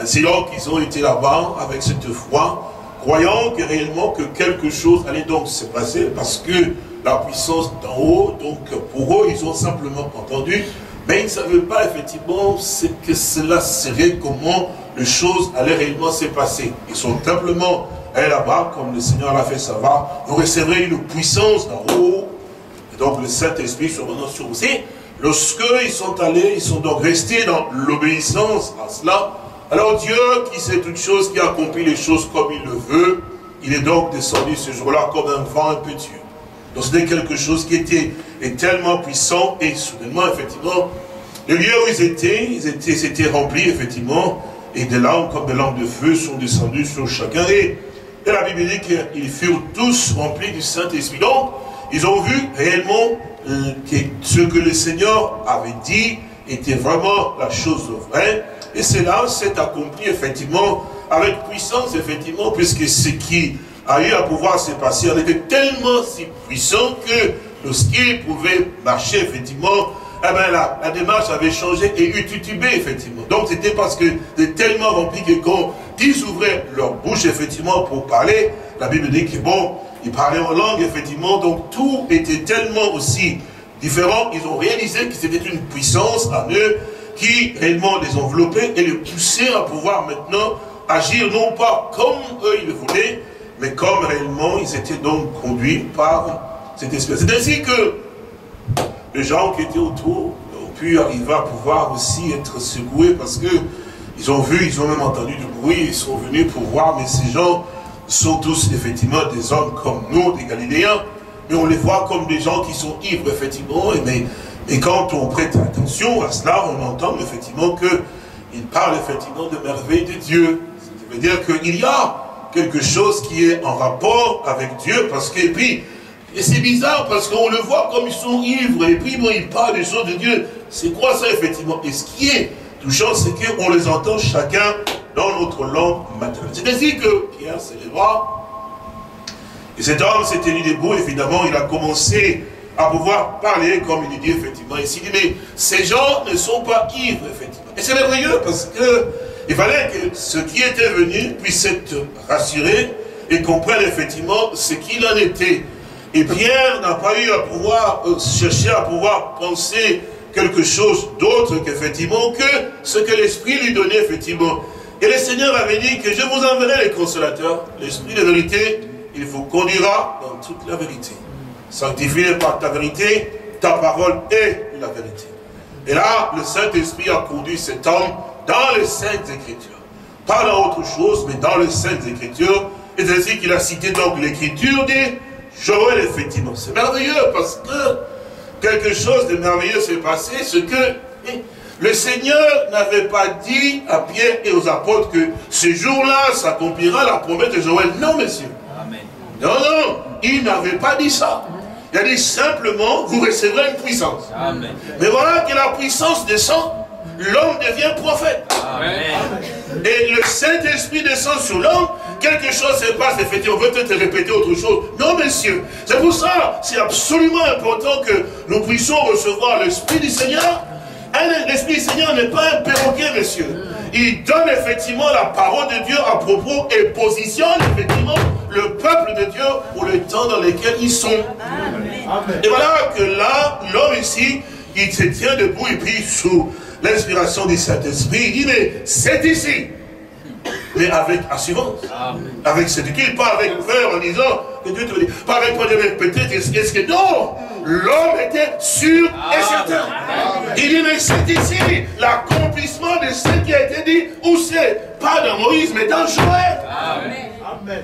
Ainsi donc, ils ont été là-bas avec cette foi, croyant que réellement que quelque chose allait donc se passer, parce que la puissance d'en haut, donc pour eux, ils ont simplement entendu, mais ils ne savaient pas effectivement ce que cela serait, comment les choses allaient réellement se passer. Ils sont simplement allés là-bas, comme le Seigneur l'a fait savoir, vous recevrez une puissance d'en haut, et donc le Saint-Esprit sur maintenant sur vous. Lorsque ils sont allés, ils sont donc restés dans l'obéissance à cela, alors Dieu, qui sait toutes choses, qui accomplit les choses comme il le veut, il est donc descendu ce jour-là comme un vent impétueux. Donc c'était quelque chose qui était tellement puissant et soudainement, effectivement, le lieu où ils étaient, ils étaient, remplis, effectivement, et des langues comme des langues de feu sont descendues sur chacun. Et, la Bible dit qu'ils furent tous remplis du Saint-Esprit. Donc, ils ont vu réellement euh, que ce que le Seigneur avait dit était vraiment la chose vraie. Et cela s'est accompli, effectivement, avec puissance, effectivement, puisque ce qui a eu à pouvoir se passer. On était tellement si puissant que lorsqu'il pouvait marcher, effectivement, eh ben, la, la, démarche avait changé et ututubé, effectivement. Donc c'était parce que c'était tellement rempli que quand ils ouvraient leur bouche, effectivement, pour parler, la Bible dit que bon, ils parlaient en langue, effectivement, donc tout était tellement aussi différent. Ils ont réalisé que c'était une puissance en eux qui réellement les enveloppait et les poussait à pouvoir maintenant agir non pas comme eux ils le voulaient, mais comme réellement ils étaient donc conduits par cette espèce. C'est ainsi que les gens qui étaient autour ont pu arriver à pouvoir aussi être secoués parce que ils ont vu, ils ont même entendu du bruit, ils sont venus pour voir, mais ces gens sont tous effectivement des hommes comme nous, des Galiléens, mais on les voit comme des gens qui sont ivres, effectivement, et, mais, quand on prête attention à cela, on entend effectivement que il parle effectivement de merveilles de Dieu. Ça veut dire qu'il y a quelque chose qui est en rapport avec Dieu, parce que, et puis, et c'est bizarre parce qu'on le voit comme ils sont ivres, et puis bon, ils parlent des choses de Dieu. C'est quoi ça, effectivement? Et ce qui est touchant, c'est qu'on les entend chacun dans notre langue maternelle. C'est ainsi que Pierre s'est et cet homme s'est tenu debout, évidemment, il a commencé à pouvoir parler, comme il dit effectivement ici. mais ces gens ne sont pas ivres, effectivement. Et c'est merveilleux parce que il fallait que ceux qui étaient venus puissent être rassurés et comprennent effectivement ce qu'il en était. Et Pierre n'a pas eu à pouvoir euh, chercher à pouvoir penser quelque chose d'autre qu'effectivement que ce que l'Esprit lui donnait effectivement. Et le Seigneur avait dit que je vous enverrai les consolateurs, l'Esprit de vérité, il vous conduira dans toute la vérité. Sanctifié par ta vérité, ta parole est la vérité. Et là, le Saint-Esprit a conduit cet homme dans les Saintes Écritures. Pas dans autre chose, mais dans les Saintes Écritures. Et c'est ainsi qu'il a cité donc l'Écriture de Joël, effectivement. C'est merveilleux parce que quelque chose de merveilleux s'est passé, ce que le Seigneur n'avait pas dit à Pierre et aux apôtres que ce jour-là s'accomplira la promesse de Joël. Non, messieurs. Non, non, il n'avait pas dit ça. Il a dit simplement, vous recevrez une puissance. Mais voilà que la puissance descend, l'homme devient prophète. Et le Saint-Esprit descend sur l'homme, quelque chose se passe, effectivement, on veut peut-être répéter autre chose. Non, messieurs, c'est pour ça, c'est absolument important que nous puissions recevoir l'Esprit du Seigneur. L'Esprit du Seigneur n'est pas un perroquet, messieurs. Il donne effectivement la parole de Dieu à propos et positionne effectivement le peuple de Dieu pour le temps dans lequel ils sont. Et voilà que là, l'homme ici, il se tient debout et puis sous l'inspiration du Saint-Esprit, il dit, mais c'est ici. Mais avec assurance. Avec ce qu'il pas avec peur en disant, que Dieu te dit, pas avec peur de peut-être, est-ce que non L'homme était sûr et certain. Il dit, mais c'est ici l'accomplissement de ce qui a été dit. Où c'est Pas dans Moïse, mais dans Joël. Amen.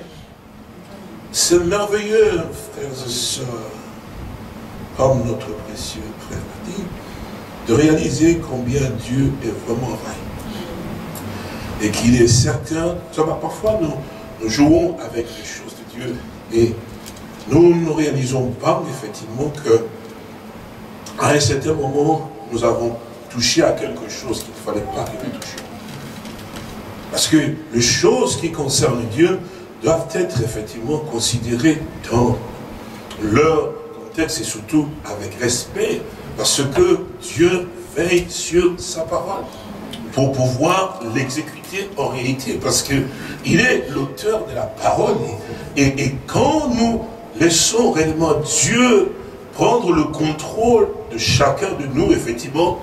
C'est merveilleux, frères et sœurs, comme notre précieux de réaliser combien Dieu est vraiment vrai. Et qu'il est certain, parfois nous, jouons avec les choses de Dieu et nous ne réalisons pas effectivement que à un certain moment, nous avons touché à quelque chose qu'il ne fallait pas que nous touchions. Parce que les choses qui concernent Dieu, doivent être effectivement considérés dans leur contexte et surtout avec respect, parce que Dieu veille sur sa parole pour pouvoir l'exécuter en réalité, parce qu'il est l'auteur de la parole. Et, et, quand nous laissons réellement Dieu prendre le contrôle de chacun de nous, effectivement,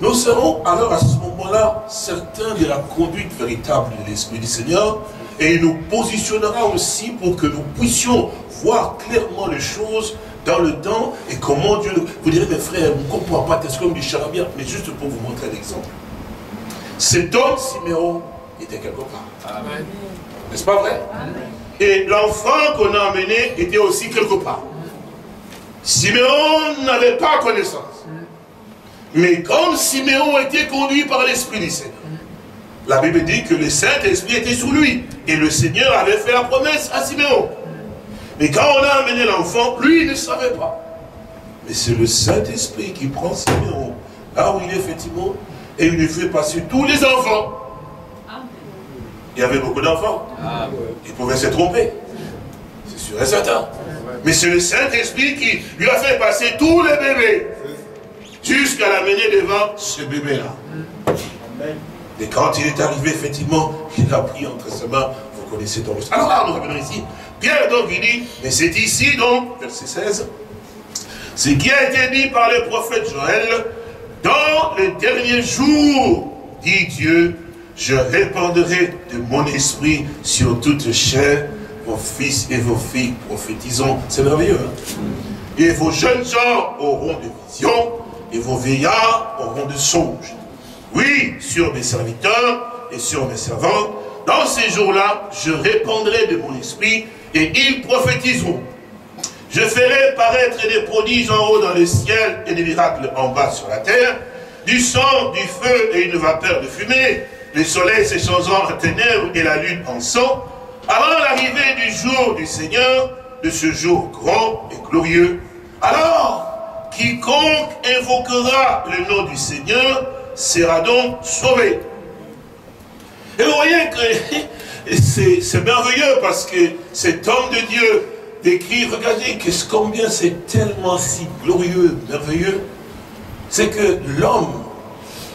nous serons alors à ce moment-là certains de la conduite véritable de l'Esprit du Seigneur, et il nous positionnera aussi pour que nous puissions voir clairement les choses dans le temps et comment Dieu... Vous direz, mes frères, vous ne comprenez pas, c'est comme du charabia, mais juste pour vous montrer un exemple. Cet homme, Siméon, était quelque part. N'est-ce pas vrai? Et l'enfant qu'on a amené était aussi quelque part. Siméon n'avait pas connaissance. Mais comme Siméon était conduit par l'Esprit du Seigneur, la Bible dit que le Saint-Esprit était sous lui. Et le Seigneur avait fait la promesse à Siméon. Mais quand on a amené l'enfant, lui, il ne savait pas. Mais c'est le Saint-Esprit qui prend Siméon, là où il est effectivement, et il lui fait passer tous les enfants. Il y avait beaucoup d'enfants. Il pouvait se tromper. C'est sûr et certain. Mais c'est le Saint-Esprit qui lui a fait passer tous les bébés. Jusqu'à l'amener devant ce bébé-là. Et quand il est arrivé, effectivement, il a pris entre ses mains, vous connaissez donc. Alors là, nous revenons ici. Pierre donc, il dit, mais c'est ici donc, verset 16, ce qui a été dit par le prophète Joël, dans les derniers jours, dit Dieu, je répandrai de mon esprit sur toute chair, vos fils et vos filles prophétisons. C'est merveilleux. Hein? Et vos jeunes gens auront des visions, et vos vieillards auront des songes. Oui, sur mes serviteurs et sur mes servantes, dans ces jours-là, je répandrai de mon esprit et ils prophétiseront. Je ferai paraître des prodiges en haut dans le ciel et des miracles en bas sur la terre. du sang, du feu et une vapeur de fumée, le soleil s'échangeant en ténèbres et la lune en sang, avant l'arrivée du jour du Seigneur, de ce jour grand et glorieux. Alors, quiconque invoquera le nom du Seigneur sera donc sauvé. Et vous voyez que c'est merveilleux parce que cet homme de Dieu décrit, regardez combien c'est tellement si glorieux, merveilleux, c'est que l'homme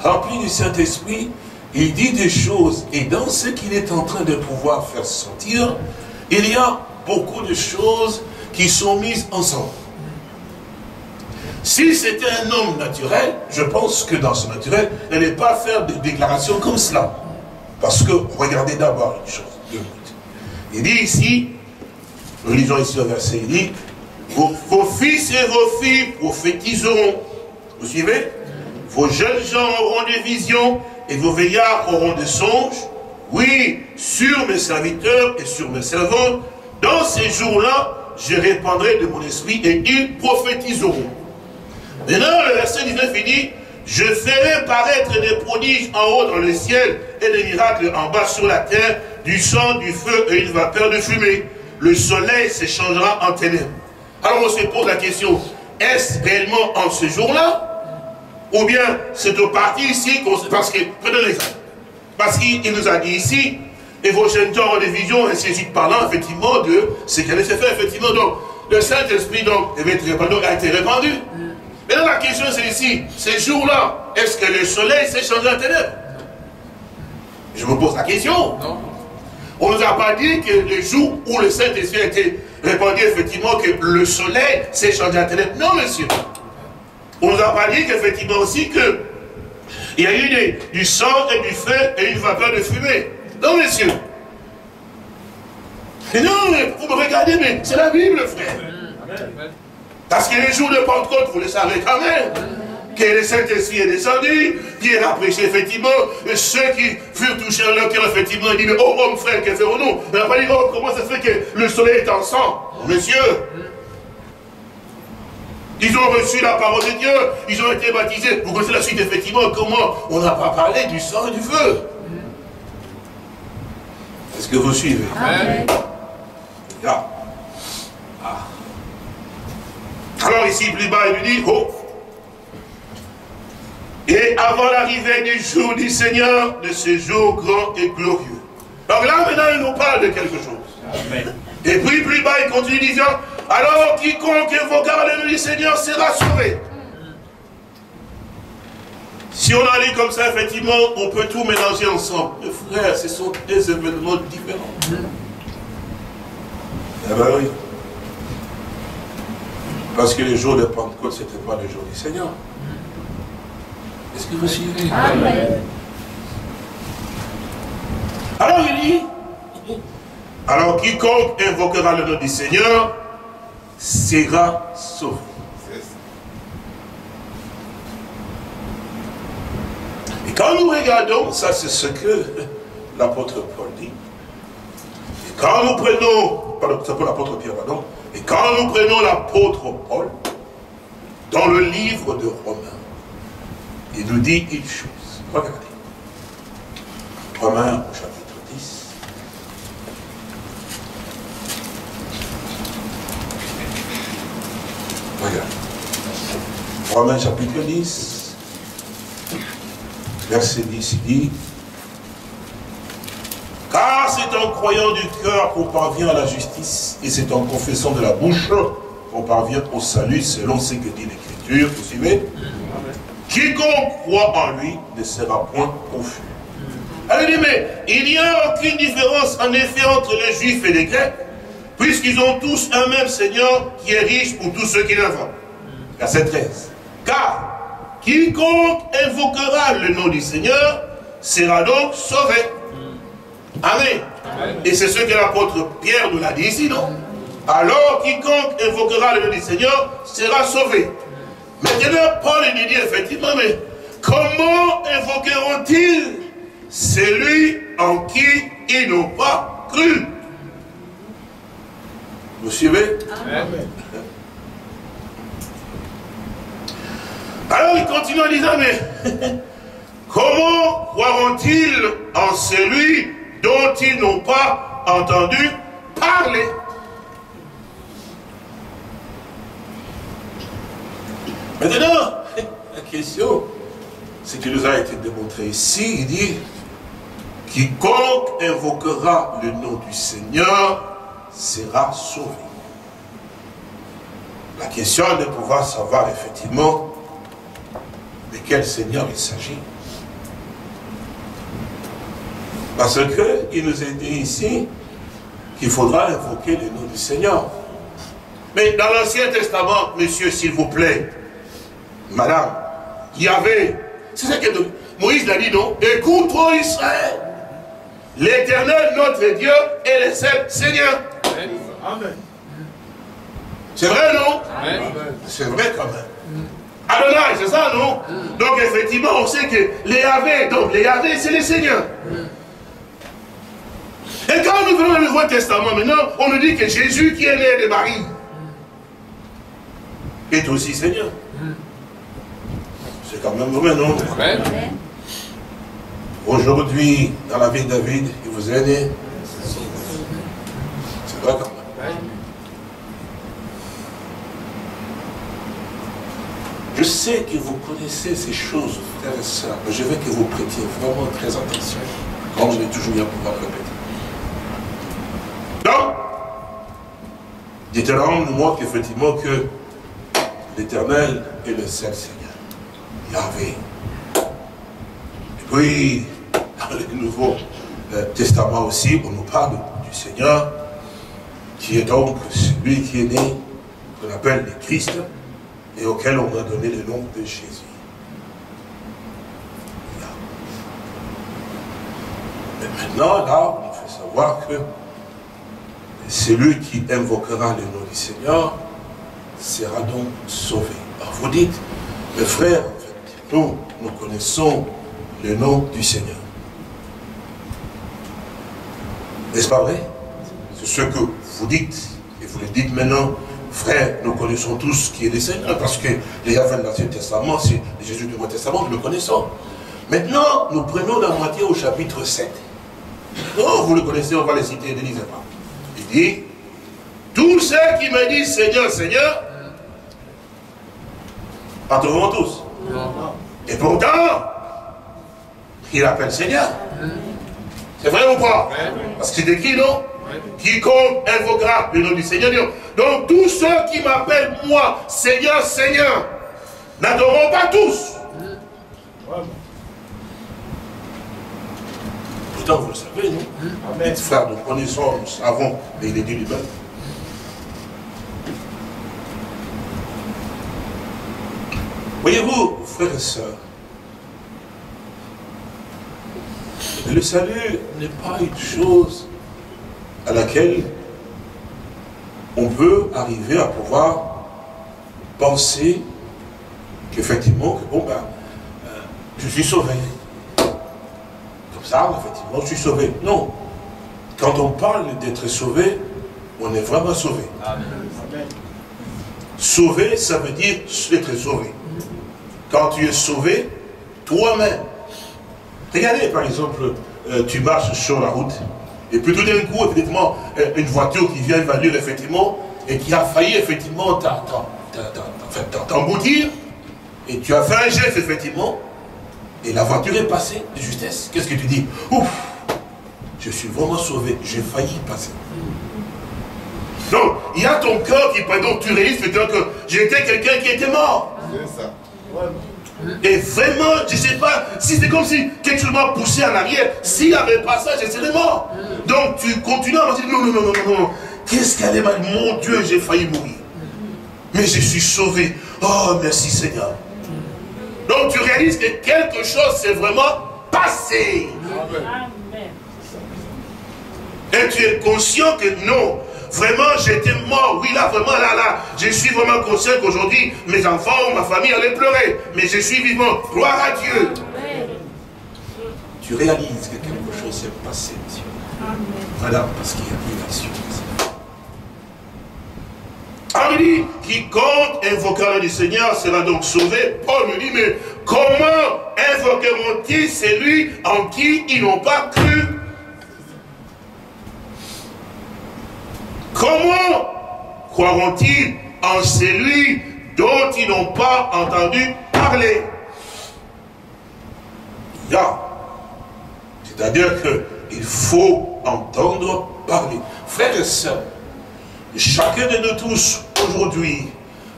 rempli du Saint-Esprit, il dit des choses, et dans ce qu'il est en train de pouvoir faire sortir, il y a beaucoup de choses qui sont mises ensemble. Si c'était un homme naturel, je pense que dans ce naturel, il n'allait pas faire des déclarations comme cela. Parce que, regardez d'abord une chose, Il dit ici, nous lisons ici au verset, il dit, vos, vos fils et vos filles prophétiseront. Vous suivez? Vos jeunes gens auront des visions et vos veillards auront des songes. Oui, sur mes serviteurs et sur mes servantes, dans ces jours-là, je répandrai de mon esprit et ils prophétiseront. Maintenant, le verset 19, il dit, je ferai paraître des prodiges en haut dans le ciel et des miracles en bas sur la terre, du sang, du feu et une vapeur de fumée. Le soleil s'échangera en ténèbres. Alors on se pose la question, est-ce réellement en ce jour-là? Ou bien c'est au parti ici, parce que, prenez l'exemple, parce qu'il nous a dit ici, et vos jeunes ont des visions, ainsi de parlant effectivement de ce qui allait se faire, effectivement. Donc, le Saint-Esprit, donc, a été répandu. Mais là, la question, c'est ici, ces jours-là, est-ce que le soleil s'est changé en ténèbres? Je me pose la question. On ne nous a pas dit que le jour où le Saint-Esprit a été répandu, effectivement, que le soleil s'est changé en ténèbres. Non, monsieur. On ne nous a pas dit qu'effectivement aussi que il y a eu du sang et du feu et une vapeur de fumée. Non, monsieur. non, mais vous me regardez, mais c'est la Bible, frère. Parce que les jours de Pentecôte, vous le savez quand même, que le Saint-Esprit est descendu, Pierre a prêché effectivement, et ceux qui furent touchés en leur cœur, effectivement, ils disent, oh homme frère, que ferons-nous? On n'a pas dit, oh, comment ça se fait que le soleil est en sang? Monsieur, ils ont reçu la parole de Dieu, ils ont été baptisés. Vous connaissez la suite, effectivement, comment on n'a pas parlé du sang et du feu? Est-ce que vous suivez? Amen. Alors ici, plus bas, il lui dit, oh. Et avant l'arrivée du jour du Seigneur, de ce jour grand et glorieux. Donc là, maintenant, il nous parle de quelque chose. Amen. Et puis, plus bas, il continue disant, alors quiconque invoquera le nom du Seigneur sera sauvé. Si on a lu comme ça, effectivement, on peut tout mélanger ensemble. Mais frère, ce sont des événements différents. Eh bien oui. Parce que le jour de Pentecôte, ce n'était pas le jour du Seigneur. Est-ce que vous suivez? Alors il dit, alors quiconque invoquera le nom du Seigneur sera sauvé. Et quand nous regardons, ça c'est ce que l'apôtre Paul dit. Et quand nous prenons, pardon, c'est pour l'apôtre Pierre, pardon, et quand nous prenons l'apôtre Paul, dans le livre de Romains, il nous dit une chose. Regardez. Romains au chapitre 10. Regarde. Romains chapitre 10 verset 10, il dit, car c'est en croyant du cœur qu'on parvient à la justice, et c'est en confessant de la bouche qu'on parvient au salut, selon ce que dit l'Écriture. Vous suivez? Quiconque croit en lui ne sera point confus. Elle mais il n'y a aucune différence en effet entre les juifs et les grecs, puisqu'ils ont tous un même Seigneur qui est riche pour tous ceux qui l'invoquent. Verset 13. Car Quiconque invoquera le nom du Seigneur sera donc sauvé. Amen. Et c'est ce que l'apôtre Pierre nous l'a dit ici, non? Alors, quiconque invoquera le nom du Seigneur sera sauvé. Maintenant, Paul nous dit effectivement, mais comment invoqueront-ils celui en qui ils n'ont pas cru? Vous suivez? Amen. Alors il continue en disant, mais comment croiront-ils en celui dont ils n'ont pas entendu parler Maintenant, la question, ce qui nous a été démontré ici, il dit, quiconque invoquera le nom du Seigneur sera sauvé. La question est de pouvoir savoir effectivement de quel Seigneur il s'agit. Parce qu'il nous est dit ici qu'il faudra invoquer le nom du Seigneur. Mais dans l'Ancien Testament, monsieur, s'il vous plaît, madame, il y avait, c'est ça que Moïse l'a dit, non? Écoute-toi Israël, l'éternel notre Dieu est le seul Seigneur. Amen. C'est vrai, non? C'est vrai quand même. Adonai, c'est ça, non? Donc effectivement, on sait que les Yahvé, donc les Yahvé, c'est les seigneurs. Et quand nous venons le Nouveau Testament, maintenant, on nous dit que Jésus qui est né de Marie est aussi Seigneur. C'est quand même vrai, non? Aujourd'hui, dans la vie de David, il vous est né. C'est vrai quand même. Je sais que vous connaissez ces choses, frères et sœurs, mais je veux que vous prêtiez vraiment très attention, comme je l'ai toujours bien pouvoir répéter. Donc, dites-le moi qu'effectivement que l'éternel est le seul Seigneur. Yahvé. Et puis, dans le Nouveau euh, Testament aussi, on nous parle du Seigneur, qui est donc celui qui est né, qu'on appelle le Christ, et auquel on a donné le nom de Jésus. Mais maintenant, là, on fait savoir que celui qui invoquera le nom du Seigneur sera donc sauvé. Alors vous dites, mes frères, nous, nous connaissons le nom du Seigneur. N'est-ce pas vrai? C'est ce que vous dites, et vous le dites maintenant, frères, nous connaissons tous qui est le Seigneur, parce que les Yahvé de l'Ancien Testament, c'est Jésus du Nouveau Testament, nous le connaissons. Maintenant, nous prenons la moitié au chapitre 7. Non, vous le connaissez, on va les citer, ne lisez pas. Dit, tous ceux qui me disent Seigneur, Seigneur, entreront tous. Et pourtant, il appelle Seigneur. C'est vrai ou pas? Parce que c'est écrit, non? Quiconque invoquera le nom du Seigneur. Donc tous ceux qui m'appellent moi, Seigneur, Seigneur, n'adoreront pas tous. Vous le savez, nous. Amen. Frère, nous connaissons, nous savons, il est dit lui-même. Voyez-vous, frères et sœurs, le salut n'est pas une chose à laquelle on peut arriver à pouvoir penser qu'effectivement, que bon ben, euh, je suis sauvé. Comme ça, effectivement, je suis sauvé. Non. Quand on parle d'être sauvé, on est vraiment sauvé. Amen. Sauvé, ça veut dire être sauvé. Quand tu es sauvé, toi-même. Regardez, par exemple, euh, tu marches sur la route, et puis tout d'un coup, effectivement, euh, une voiture qui vient évaluer, effectivement, et qui a failli, effectivement, t'emboutir, et tu as fait un geste, effectivement, et la voiture est passée de justesse. Qu'est-ce que tu dis? Ouf Je suis vraiment sauvé, j'ai failli passer. Donc, il y a ton cœur qui, donc tu réalises que j'étais quelqu'un qui était mort. C'est ça. Et vraiment, je ne sais pas, si c'est comme si quelque chose m'a poussé en arrière, s'il n'y avait pas ça, je serais mort. Donc tu continues à dire, non, non, non, non, non, qu'est-ce qu'elle est mal? Mon Dieu, j'ai failli mourir. Mais je suis sauvé. Oh, merci Seigneur. Donc tu réalises que quelque chose s'est vraiment passé. Amen. Et tu es conscient que non, Vraiment, j'étais mort. Oui, là, vraiment, là, là. Je suis vraiment conscient qu'aujourd'hui, mes enfants, ma famille allaient pleurer. Mais je suis vivant. Gloire à Dieu. Tu réalises que quelque chose s'est passé, monsieur. Voilà, parce qu'il y a une action. Alors il dit, quiconque invoquera le Seigneur sera donc sauvé. Paul lui dit, mais comment invoqueront-ils celui en qui ils n'ont pas cru? Comment croiront-ils en celui dont ils n'ont pas entendu parler? C'est-à-dire qu'il faut entendre parler. Frères et sœurs, chacun de nous tous, aujourd'hui,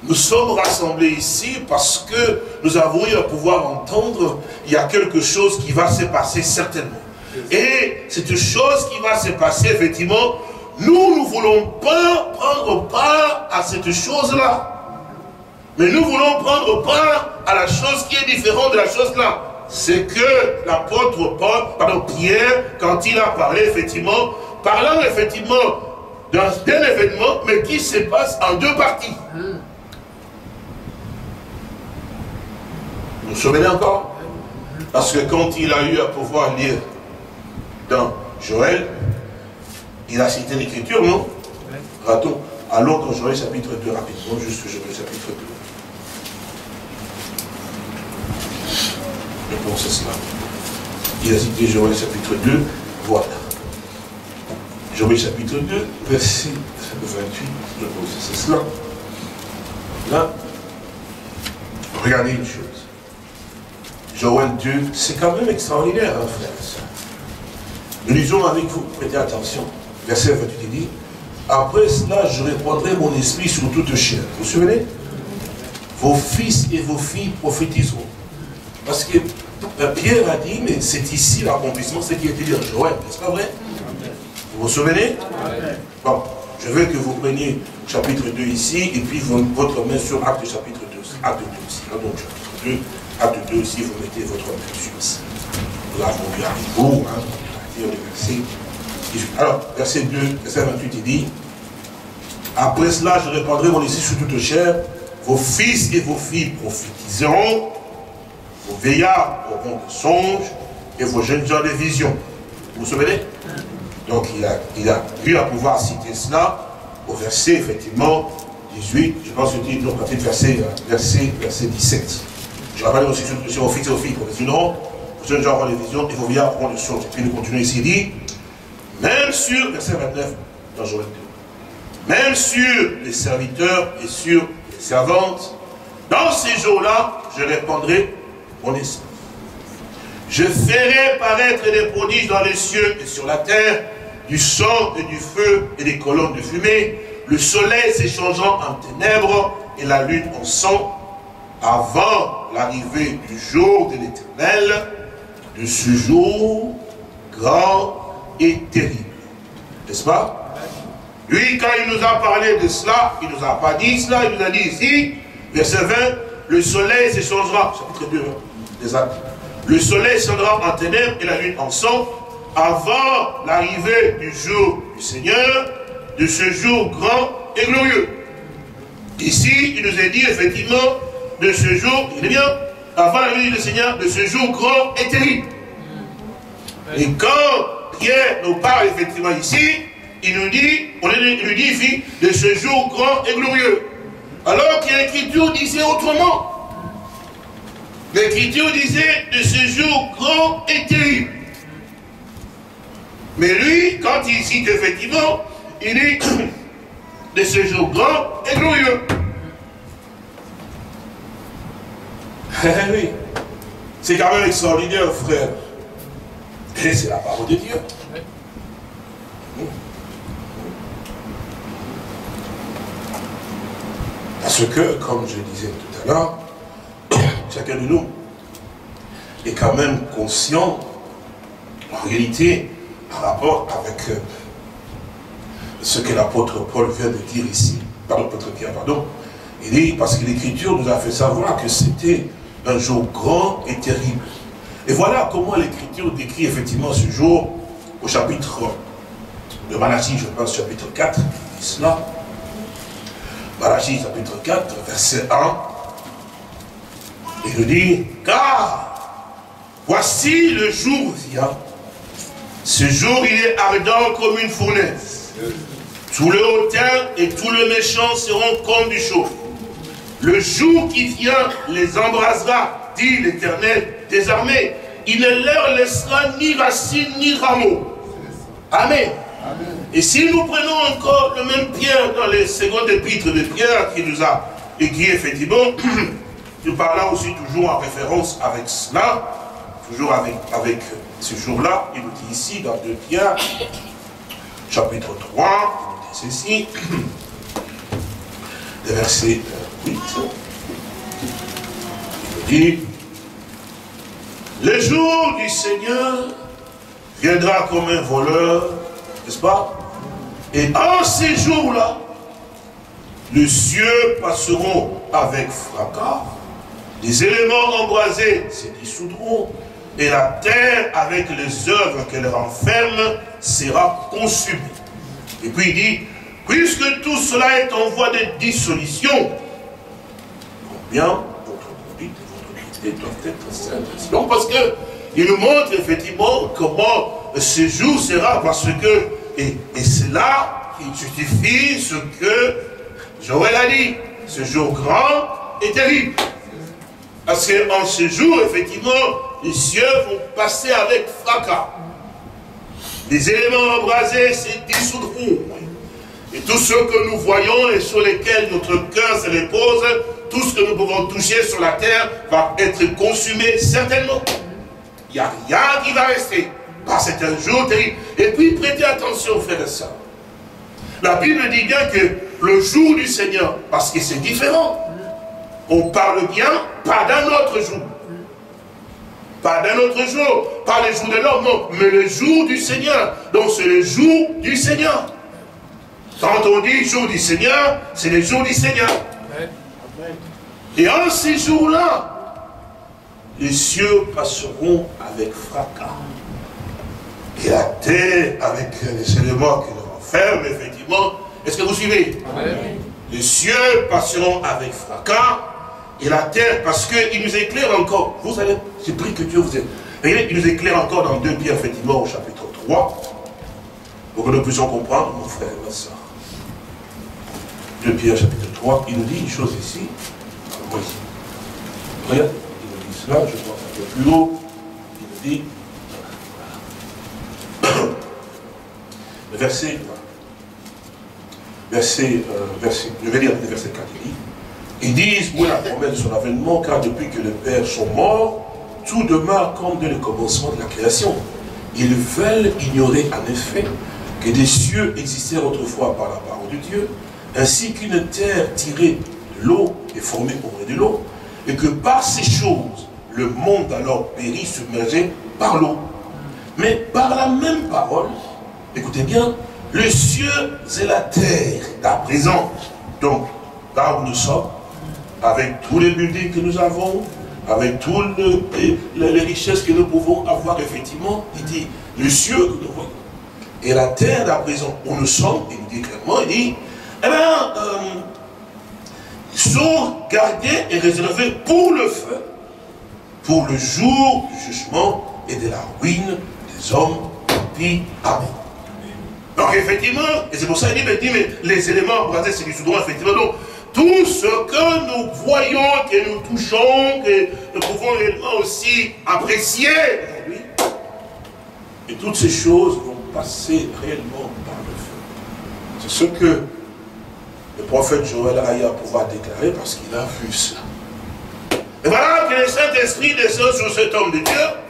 nous sommes rassemblés ici parce que nous avons eu à pouvoir entendre, il y a quelque chose qui va se passer certainement. Et cette chose qui va se passer, effectivement, nous ne voulons pas prendre part à cette chose-là. Mais nous voulons prendre part à la chose qui est différente de la chose-là. C'est que l'apôtre Paul, pardon, Pierre, quand il a parlé, effectivement, parlant effectivement d'un événement, mais qui se passe en deux parties. Vous vous souvenez encore? Parce que quand il a eu à pouvoir lire dans Joël, il a cité l'écriture, non? Ratons. Allons dans Joël chapitre 2, rapidement, juste Joël chapitre 2. Je pense à cela. Il a cité Joël chapitre 2, voilà. Joël chapitre 2, verset 28, je pense c'est cela. Là, regardez une chose. Joël 2, c'est quand même extraordinaire, hein, frère Nous lisons avec vous, prêtez attention. Verset 28, il dit, après cela, je répandrai mon esprit sur toute chair. Vous vous souvenez? Vos fils et vos filles prophétiseront. Parce que Pierre a dit, mais c'est ici l'accomplissement, ce qui a été dit en Joël, n'est-ce pas vrai? Vous vous souvenez Bon, je veux que vous preniez chapitre 2 ici, et puis votre main sur acte chapitre 2. Acte 2 ici, donc chapitre 2, acte 2 ici, vous mettez votre main sur ici. Nous avons vu à vous, hein, verset. Alors, verset 2, verset 28, il dit, après cela, je répandrai mon esprit sur toute chair, vos fils et vos filles prophétiseront, vos veillards auront des songes, et vos jeunes gens des visions. Vous vous souvenez Donc, il a, il a eu à pouvoir citer cela au verset, effectivement, 18, je pense que c'est donc verset, verset, verset 17. Je rappelle aussi sur vos fils et vos filles prophétiseront, vos jeunes gens auront des visions, et vos veillards auront des songes. Et puis, il continue ici, il dit, même sur, verset 29, dans Joël 2, même sur les serviteurs et sur les servantes, dans ces jours-là, je répandrai mon esprit. Je ferai paraître des prodiges dans les cieux et sur la terre, du sang et du feu et des colonnes de fumée, le soleil s'échangeant en ténèbres et la lune en sang, avant l'arrivée du jour de l'éternel, de ce jour grand et terrible. N'est-ce pas? Lui, quand il nous a parlé de cela, il ne nous a pas dit cela, il nous a dit ici, verset 20, le soleil s'échangera, chapitre 2, des actes. Le soleil s'échangera en ténèbres et la lune en sang, avant l'arrivée du jour du Seigneur, de ce jour grand et glorieux. Ici, il nous est dit effectivement de ce jour, il est bien, avant l'arrivée du Seigneur, de ce jour grand et terrible. Et quand Pierre nous parle effectivement ici, il nous dit, on lui dit ici, de ce jour grand et glorieux. Alors que l'écriture disait autrement. L'écriture disait de ce jour grand et terrible. Mais lui, quand il cite effectivement, il dit de ce jour grand et glorieux. Eh oui, c'est quand même extraordinaire, frère. Et c'est la parole de Dieu. Parce que, comme je disais tout à l'heure, chacun de nous est quand même conscient, en réalité, par rapport avec euh, ce que l'apôtre Paul vient de dire ici, pardon, l'apôtre Pierre, pardon, il dit, parce que l'Écriture nous a fait savoir que c'était un jour grand et terrible. Et voilà comment l'Écriture décrit effectivement ce jour au chapitre de Malachie, je pense, chapitre 4, il dit cela. Malachie, chapitre 4, verset 1. Il dit, car voici le jour vient. Ce jour, il est ardent comme une fournaise. Tout le hautain et tout le méchant seront comme du chaud. Le jour qui vient les embrasera, dit l'Éternel des armées. Il ne leur laissera ni racine ni rameau. Amen. Et si nous prenons encore le même Pierre dans les secondes épîtres de Pierre qui nous a écrit effectivement, nous parlons aussi toujours en référence avec cela, toujours avec, avec ce jour-là, il nous dit ici dans 2 Pierre, chapitre 3, il nous dit ceci, le verset 8, il nous dit, le jour du Seigneur viendra comme un voleur, n'est-ce pas? Et en ces jours-là, les cieux passeront avec fracas, les éléments embrasés se dissoudront, et la terre, avec les œuvres qu'elle renferme, sera consumée. Et puis il dit, puisque tout cela est en voie de dissolution, combien votre conduite et votre doivent être saintes. Donc parce que il nous montre effectivement comment ce jour sera, parce que et, c'est là qu'il justifie ce que Joël a dit. Ce jour grand et terrible. Parce qu'en ce jour, effectivement, les cieux vont passer avec fracas. Les éléments embrasés se dissoudront. Et tout ce que nous voyons et sur lesquels notre cœur se repose, tout ce que nous pouvons toucher sur la terre va être consumé certainement. Il n'y a rien qui va rester. Ah, c'est un jour terrible. Et puis, prêtez attention, frères et sœurs. La Bible dit bien que le jour du Seigneur, parce que c'est différent, on parle bien, pas d'un autre jour. Pas d'un autre jour, pas le jour de l'homme, non, mais le jour du Seigneur. Donc c'est le jour du Seigneur. Quand on dit jour du Seigneur, c'est le jour du Seigneur. Et en ces jours-là, les cieux passeront avec fracas et la terre avec les éléments qui le renferment, effectivement. Est-ce que vous suivez? Les cieux passeront avec fracas et la terre, parce qu'il nous éclaire encore. Vous allez, j'ai pris que Dieu vous ait. il nous éclaire encore dans 2 Pierre, effectivement, au chapitre 3, pour que nous puissions comprendre, mon frère ma soeur. 2 Pierre, chapitre 3, il nous dit une chose ici. Regarde, il nous dit cela, je pense un peu plus haut. Il nous dit le verset, verset, euh, verset, je vais lire le verset 4, il dit, ils disent, oui, la promesse de son avènement, car depuis que les pères sont morts, tout demeure comme dès le commencement de la création. Ils veulent ignorer en effet que des cieux existèrent autrefois par la parole de Dieu, ainsi qu'une terre tirée de l'eau et formée auprès de l'eau, et que par ces choses, le monde alors périt submergé par l'eau. Mais par la même parole, écoutez bien, les cieux et la terre d'à présent, donc là où nous sommes, avec tous les buildings que nous avons, avec toutes les, richesses que nous pouvons avoir, effectivement, il dit, les cieux que nous voyons, et la terre d'à présent où nous sommes, il nous dit clairement, il dit, eh bien, euh, sont gardés et réservés pour le feu, pour le jour du jugement et de la ruine hommes, puis Amen. Donc effectivement, et c'est pour ça qu'il dit, mais les éléments embrasés, c'est du soudron, effectivement. Donc, tout ce que nous voyons, que nous touchons, que nous pouvons réellement aussi apprécier et toutes ces choses vont passer réellement par le feu. C'est ce que le prophète Joël Aya pouvoir déclarer parce qu'il a vu cela. Et voilà que le Saint-Esprit descend sur cet homme de Dieu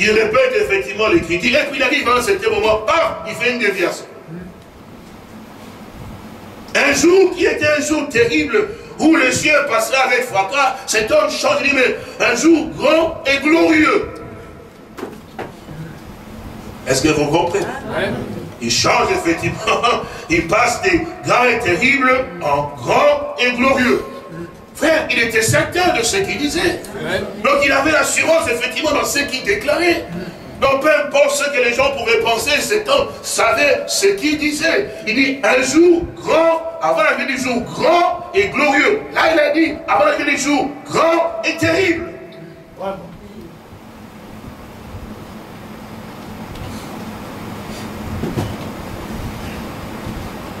il répète effectivement l'écriture, et puis il arrive à un certain moment, ah, il fait une déviation. Un jour qui était un jour terrible, où le ciel passerait avec fracas, cet homme change, mais un jour grand et glorieux. Est-ce que vous comprenez? Il change effectivement, il passe des grands et terribles en grand et glorieux. Frère, il était certain de ce qu'il disait. Donc il avait l'assurance, effectivement, dans ce qu'il déclarait. Donc peu importe ce que les gens pouvaient penser, cet homme savait ce qu'il disait. Il dit un jour grand, avant la vie du jour grand et glorieux. Là il a dit, avant la vie du jour grand et terrible.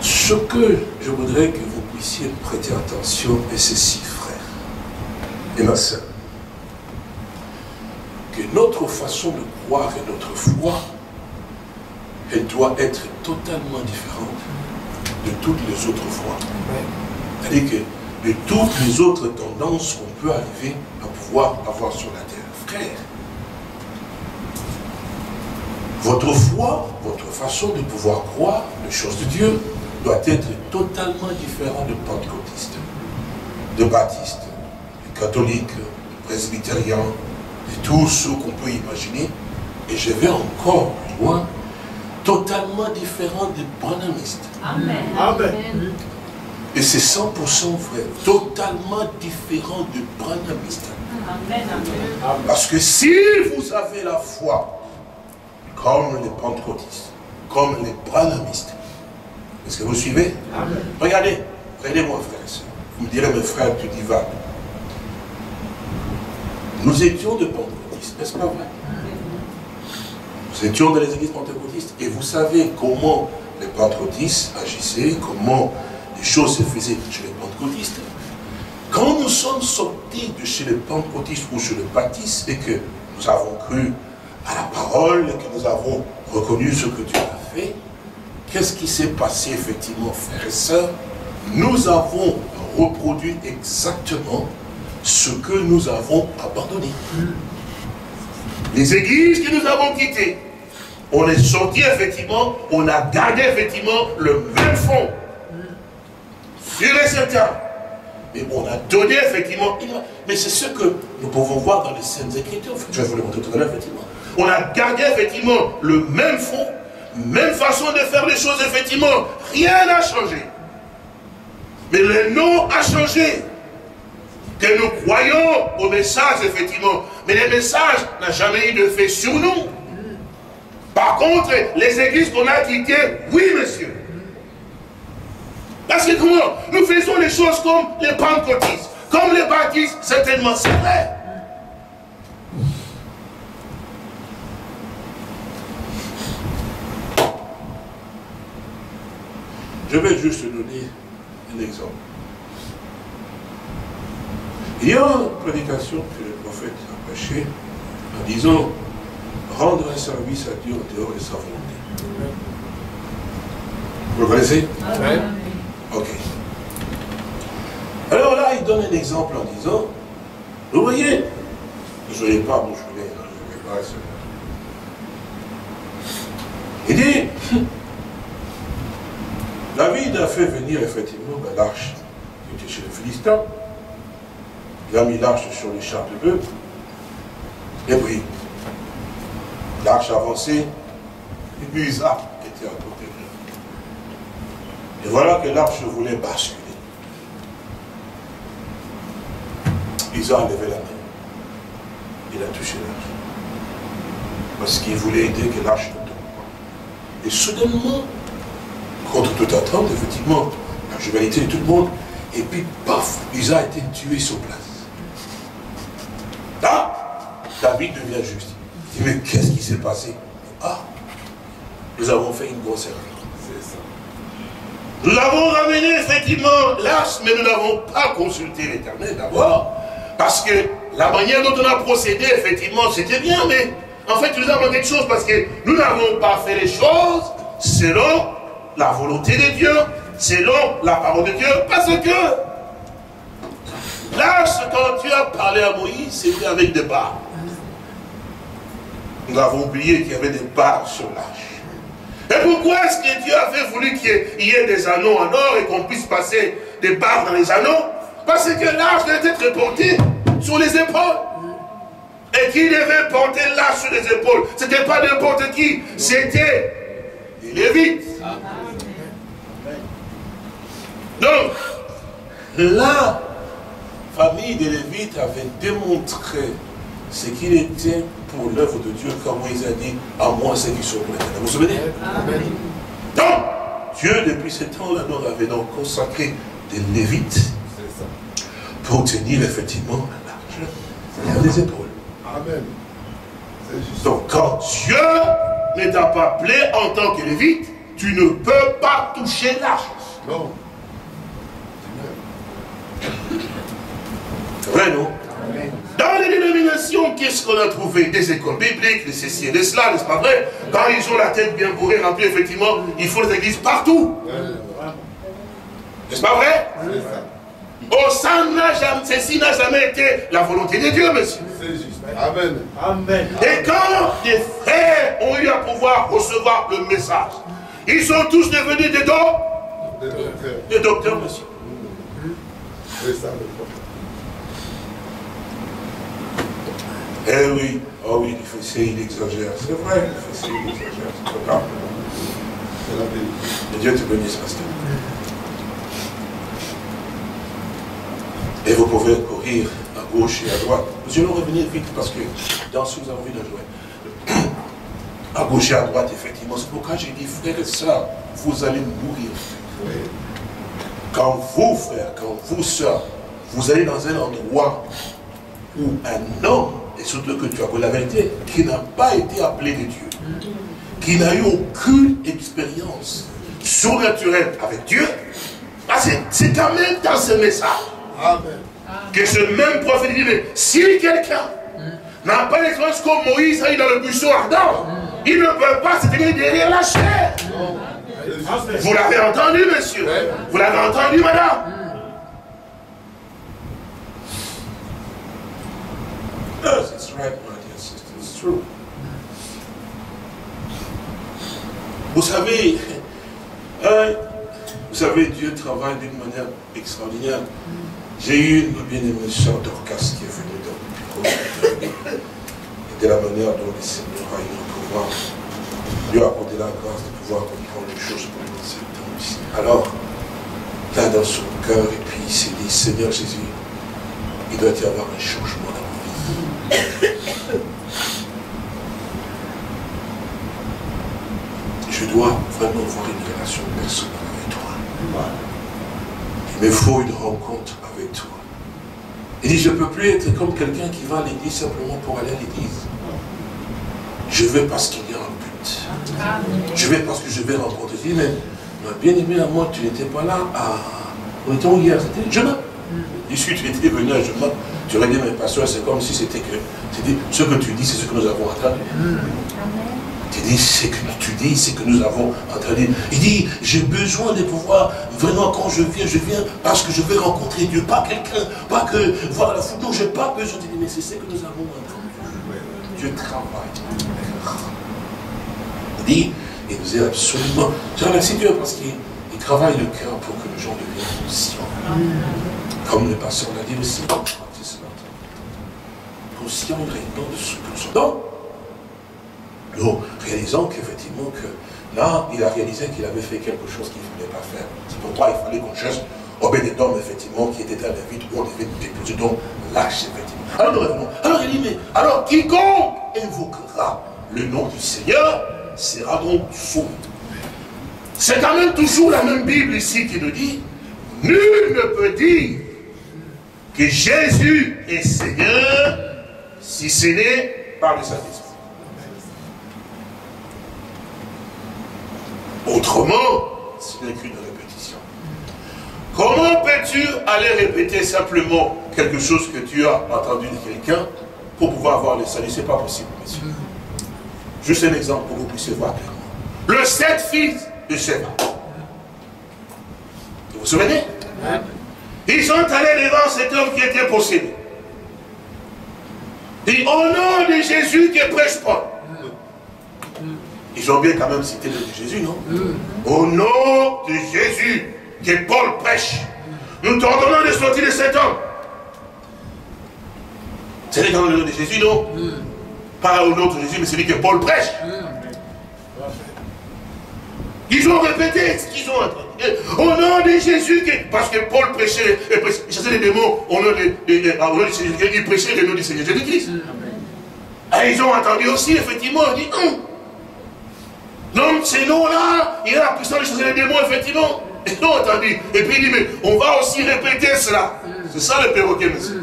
Ce que je voudrais que vous puissiez prêter attention est ceci, frère et ma soeur. Que notre façon de croire et notre foi, elle doit être totalement différente de toutes les autres fois. C'est-à-dire que de toutes les autres tendances qu'on peut arriver à pouvoir avoir sur la terre. Frère, votre foi, votre façon de pouvoir croire les choses de Dieu doit être totalement différente de pentecôtistes, de baptistes, de catholiques, de presbytériens, de tous ceux qu'on peut imaginer. Et je vais encore plus loin, totalement différent des branhamistes. Amen. Amen. Et c'est 100% vrai, totalement différent des branhamistes. Amen. Amen. Parce que si vous avez la foi, comme les pentecôtistes, comme les branhamistes, est-ce que vous suivez? Regardez, regardez-moi frère et soeur. Vous me direz, mes frères, tu dis va. Nous étions de pentecôtistes, n'est-ce pas vrai? Nous étions dans les églises pentecôtistes et vous savez comment les pentecôtistes agissaient, comment les choses se faisaient chez les pentecôtistes. Quand nous sommes sortis de chez les pentecôtistes ou chez les baptistes et que nous avons cru à la parole et que nous avons reconnu ce que Dieu a fait, qu'est-ce qui s'est passé effectivement, frères et sœurs? Nous avons reproduit exactement ce que nous avons abandonné. Les églises que nous avons quittées, on est sorti effectivement, on a gardé effectivement le même fond. Sûr et certain. Mais on a donné effectivement. Mais c'est ce que nous pouvons voir dans les scènes écritures. Je vais vous le montrer tout à l'heure, effectivement. On a gardé effectivement le même fond, même façon de faire les choses, effectivement. Rien n'a changé. Mais le nom a changé. Que nous croyons au message, effectivement. Mais le message n'a jamais eu de fait sur nous. Par contre, les églises qu'on a quittées, oui, monsieur. Parce que comment Nous faisons les choses comme les pentecôtistes, comme les baptistes, certainement, c'est vrai. Je vais juste donner un exemple. Il y a une prédication que le prophète a prêchée en disant rendre un service à Dieu en dehors de sa volonté. Vous le connaissez? Ok. Alors là, il donne un exemple en disant, vous voyez, ne soyez pas bousculés, hein, je vais pas Il dit, David a fait venir effectivement ben, l'arche qui était chez les Philistins. Il a mis l'arche sur les chars de bœuf. Et puis, l'arche avançait, et puis Isaac était à côté de lui. Et voilà que l'arche voulait basculer. Isaac a levé la main. Il a touché l'arche. Parce qu'il voulait aider que l'arche ne tombe pas. Et soudainement, contre toute attente, effectivement, la juvénité de tout le monde, et puis, paf, Isaac a été tué sur place. Là, David devient juste. Mais qu'est-ce qui s'est passé? Ah, nous avons fait une grosse erreur. Nous avons ramené effectivement l'as, mais nous n'avons pas consulté l'éternel d'abord, parce que la manière dont on a procédé, effectivement, c'était bien, mais en fait, nous avons quelque chose parce que nous n'avons pas fait les choses selon la volonté de Dieu, selon la parole de Dieu, parce que l'âge, quand Dieu a parlé à Moïse, c'était avec des barres. Nous avons oublié qu'il y avait des barres sur l'âge. Et pourquoi est-ce que Dieu avait voulu qu'il y ait des anneaux en or et qu'on puisse passer des barres dans les anneaux? Parce que l'âge devait être porté sur les épaules. Et qui devait porter l'âge sur les épaules? Ce n'était pas n'importe qui, c'était les Lévites. Donc, la famille des Lévites avait démontré ce qu'il était pour l'œuvre de Dieu, comme Moïse a dit, à moi ceux qui sont pour l'éternel. Vous vous souvenez Donc, Dieu, depuis ce temps-là, nous avait donc consacré des Lévites pour tenir effectivement l'arche et des épaules. Amen. Donc, quand Dieu ne t'a pas appelé en tant que Lévite, tu ne peux pas toucher l'arche. Non. C'est vrai, non Dans les dénominations, qu'est-ce qu'on a trouvé? Des écoles bibliques, des ceci et des cela, n'est-ce pas vrai? Quand ils ont la tête bien bourrée, remplie, effectivement, il faut les églises partout. N'est-ce pas vrai? Au sein n'a jamais, ceci n'a jamais été la volonté de Dieu, monsieur. C'est juste. Amen. Amen. Et quand des frères ont eu à pouvoir recevoir le message, ils sont tous devenus des docteurs, Des docteurs. des docteurs, monsieur. C'est ça le problème. Eh oui, oh oui, il fait ça, il exagère. C'est vrai, il fait ça, il exagère. C'est. Que Dieu te bénisse, pasteur. Et vous pouvez courir à gauche et à droite. Nous allons revenir vite parce que dans ce que nous avons vu de jouer. À gauche et à droite, effectivement. C'est pourquoi j'ai dit, frères et sœurs, vous allez mourir. Quand vous, frères, quand vous, sœurs, vous allez dans un endroit où un homme, et surtout que tu as la vérité, qui n'a pas été appelé de Dieu, qui n'a eu aucune expérience surnaturelle avec Dieu, ah, c'est- c'est quand même dans ce message Amen. que ce même prophète dit, mais si quelqu'un n'a pas l'expérience comme Moïse a eu dans le buisson ardent, il ne peut pas se tenir derrière la chair. Vous l'avez entendu, monsieur. Vous l'avez entendu, madame Vous savez, hein, vous savez, Dieu travaille d'une manière extraordinaire. J'ai eu une bien-aimée sœur Dorcas qui est venue dans le. Et de la manière dont le Seigneur a eu le pouvoir, Dieu a accordé la grâce de pouvoir comprendre les choses pour nous ce temps ici. Alors, là dans son cœur, et puis il s'est dit, Seigneur Jésus, il doit y avoir un changement. Je dois vraiment avoir une relation personnelle avec toi. Il me faut une rencontre avec toi. Il dit, je ne peux plus être comme quelqu'un qui va à l'église simplement pour aller à l'église. Je vais parce qu'il y a un but. Je vais parce que je vais rencontrer. Je dis, mais ma bien-aimée à moi, tu n'étais pas là à... On était où hier, c'était jeune. Ici, tu étais venu à jeune. Tu aurais dit, mais pasteur, c'est comme si c'était que... Ce que tu dis, c'est ce que nous avons entendu. Tu dis, c'est que tu dis, c'est que nous avons entendu. Il dit, j'ai besoin de pouvoir, vraiment, quand je viens, je viens parce que je veux rencontrer Dieu, pas quelqu'un, pas que voir la je n'ai pas besoin de dire, mais c'est ce que nous avons entendu. Dieu travaille. Il dit, il nous est absolument. Je remercie Dieu parce qu'il il travaille le cœur pour que les gens deviennent conscients. Comme le pasteur l'a dit aussi. Ce matin. Conscients réellement de ce que nous. Donc, nous réalisons qu'effectivement, que là, il a réalisé qu'il avait fait quelque chose qu'il ne voulait pas faire. C'est pourquoi il fallait qu'on cherche Obédédom, effectivement, qui était un Lévite, où on devait déposer donc lâche, effectivement. Alors nous revenons. Alors il dit, mais alors quiconque invoquera le nom du Seigneur sera donc sauvé. C'est quand même toujours la même Bible ici qui nous dit, nul ne peut dire que Jésus est Seigneur si ce n'est par le Saint-Esprit. Autrement, ce n'est qu'une répétition. Comment peux-tu aller répéter simplement quelque chose que tu as entendu de quelqu'un pour pouvoir avoir le salut? Ce n'est pas possible, monsieur. Juste un exemple pour que vous puissiez voir clairement. Le sept fils de Sheba. Vous vous souvenez? Ils sont allés devant cet homme qui était possédé. Et au nom de Jésus qui prêche pas. Ils ont bien quand même cité le nom de Jésus, non? Au nom de Jésus que Paul prêche, nous t'ordonnons de sortir de cet homme. C'est dans le nom de Jésus, non? Pas au nom de Jésus, mais celui que Paul prêche. Ils ont répété ce qu'ils ont entendu. Au nom de Jésus, parce que Paul prêchait, et prêchait- chassait les démons au nom de, de Jésus, il prêchait le nom du Seigneur Jésus-Christ. Et ils ont entendu aussi, effectivement, ils dit, Hum, donc ces noms-là, il a la puissance de chasser les démons, effectivement. Ils ont entendu. Et puis il dit, mais on va aussi répéter cela. C'est ça le perroquet, monsieur.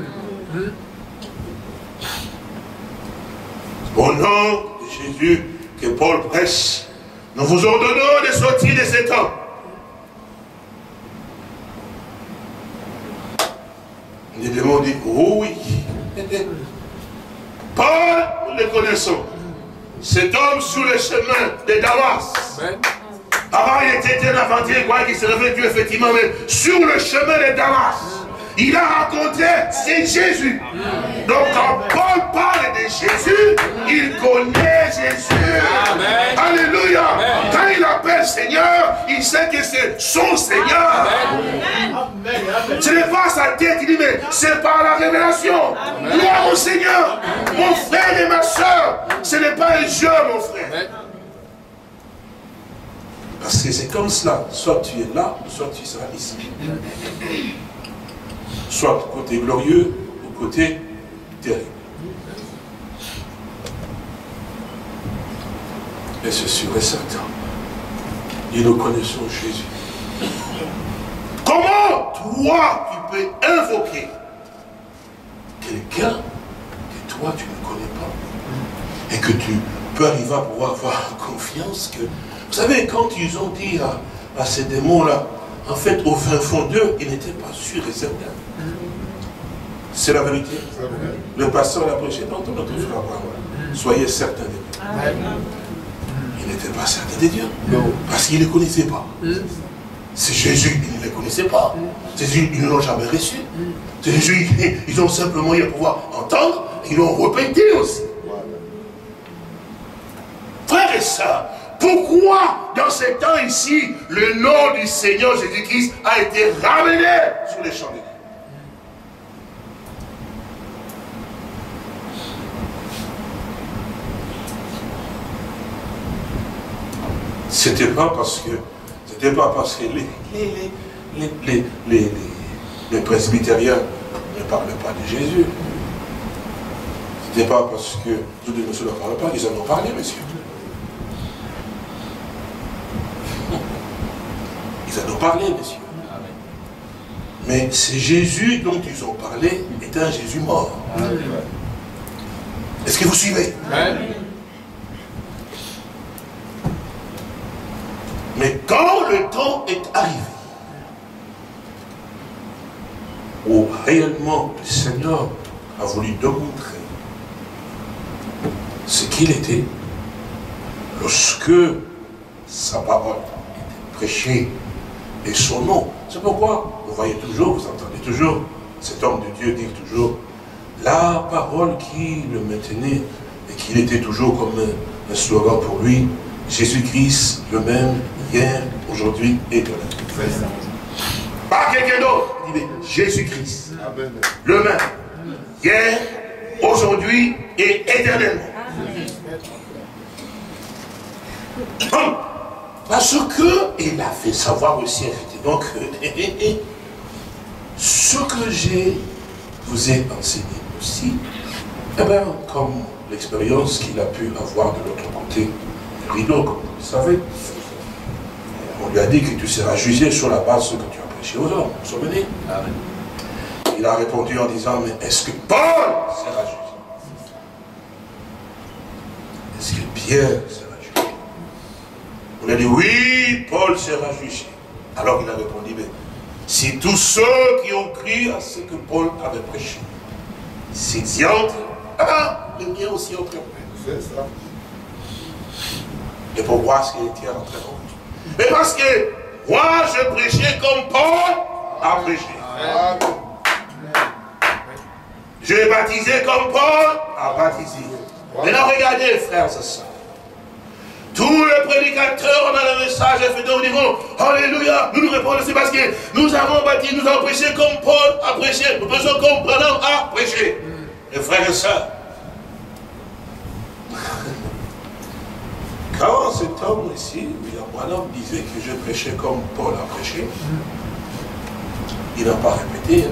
Au nom de Jésus que Paul prêche, nous vous ordonnons de sortir de cet homme. Les démons disent, oh oui. Paul, nous le connaissons. Cet homme sous le chemin de Damas. Avant, il était un aventurier, quoi, qui se réveille Dieu, effectivement, mais sur le chemin de Damas il a rencontré, c'est Jésus. Donc quand Paul parle de Jésus, il connaît Jésus. Alléluia. Quand il appelle Seigneur, il sait que c'est son Seigneur. Ce n'est pas sa tête, il dit, mais c'est par la révélation. Gloire au Seigneur. Mon frère et ma soeur, ce n'est pas un jeu, mon frère. Parce que c'est comme cela. Soit tu es là, soit tu seras ici soit côté glorieux ou côté terrible. Et c'est sûr et certain. Et nous connaissons Jésus. Comment toi tu peux invoquer quelqu'un que toi tu ne connais pas et que tu peux arriver à pouvoir avoir confiance que... Vous savez, quand ils ont dit à, ces démons-là, en fait, au fin fond d'eux, ils n'étaient pas sûrs et certains. C'est la vérité. Le pasteur l'a prêché dans notre frère Soyez certains de Dieu. Il n'était pas certain de Dieu. Parce qu'il ne les connaissait pas. C'est Jésus, ils ne les connaissaient pas. C'est Jésus, ils ne l'ont jamais reçu. C'est Jésus, ils ont simplement eu à pouvoir entendre, ils l'ont répété aussi. Frères et sœurs, pourquoi dans ces temps ici, le nom du Seigneur Jésus-Christ a été ramené sur les champs de C'était pas parce que c'était pas parce que les, les, les, les, presbytériens ne parlaient pas de Jésus. C'était pas parce que tous les messieurs ne parlaient pas, ils en ont parlé, messieurs. Ils en ont parlé, messieurs. Mais c'est Jésus dont ils ont parlé est un Jésus mort. Est-ce que vous suivez? Mais quand le temps est arrivé, où réellement le Seigneur a voulu démontrer ce qu'il était, lorsque sa parole était prêchée et son nom. C'est pourquoi vous voyez toujours, vous entendez toujours, cet homme de Dieu dit toujours, la parole qui le maintenait et qu'il était toujours comme un slogan pour lui, Jésus-Christ le même hier, aujourd'hui et demain. Pas quelqu'un d'autre. Jésus-Christ. Le même. Hier, aujourd'hui et éternellement. Parce que il a fait savoir aussi effectivement que ce que j'ai vous ai enseigné aussi, eh bien, comme l'expérience qu'il a pu avoir de l'autre côté du rideau, comme vous le savez, on lui a dit que tu seras jugé sur la base de ce que tu as prêché aux hommes. Vous vous souvenez? Il a répondu en disant, mais est-ce que Paul sera jugé? Est-ce que Pierre sera On a dit, oui, Paul sera jugé. Alors il a répondu, mais si tous ceux qui ont cru à ce que Paul avait prêché, s'ils y entrent, ah, les miens aussi entreront. C'est ça. Et pourquoi est-ce qu'il était entré mais parce que moi, je prêchais comme Paul a prêché. Je baptisais comme Paul a baptisé. Maintenant, regardez, frères et sœurs. Tous les prédicateurs, on a le message, et nous diront, Alléluia, nous nous répondons, c'est parce que nous avons bâti, nous avons prêché comme Paul a prêché, nous prêchons comme Branham a prêché. Et frères et sœurs, quand cet homme ici, Branham disait que je prêchais comme Paul a prêché, il n'a pas répété.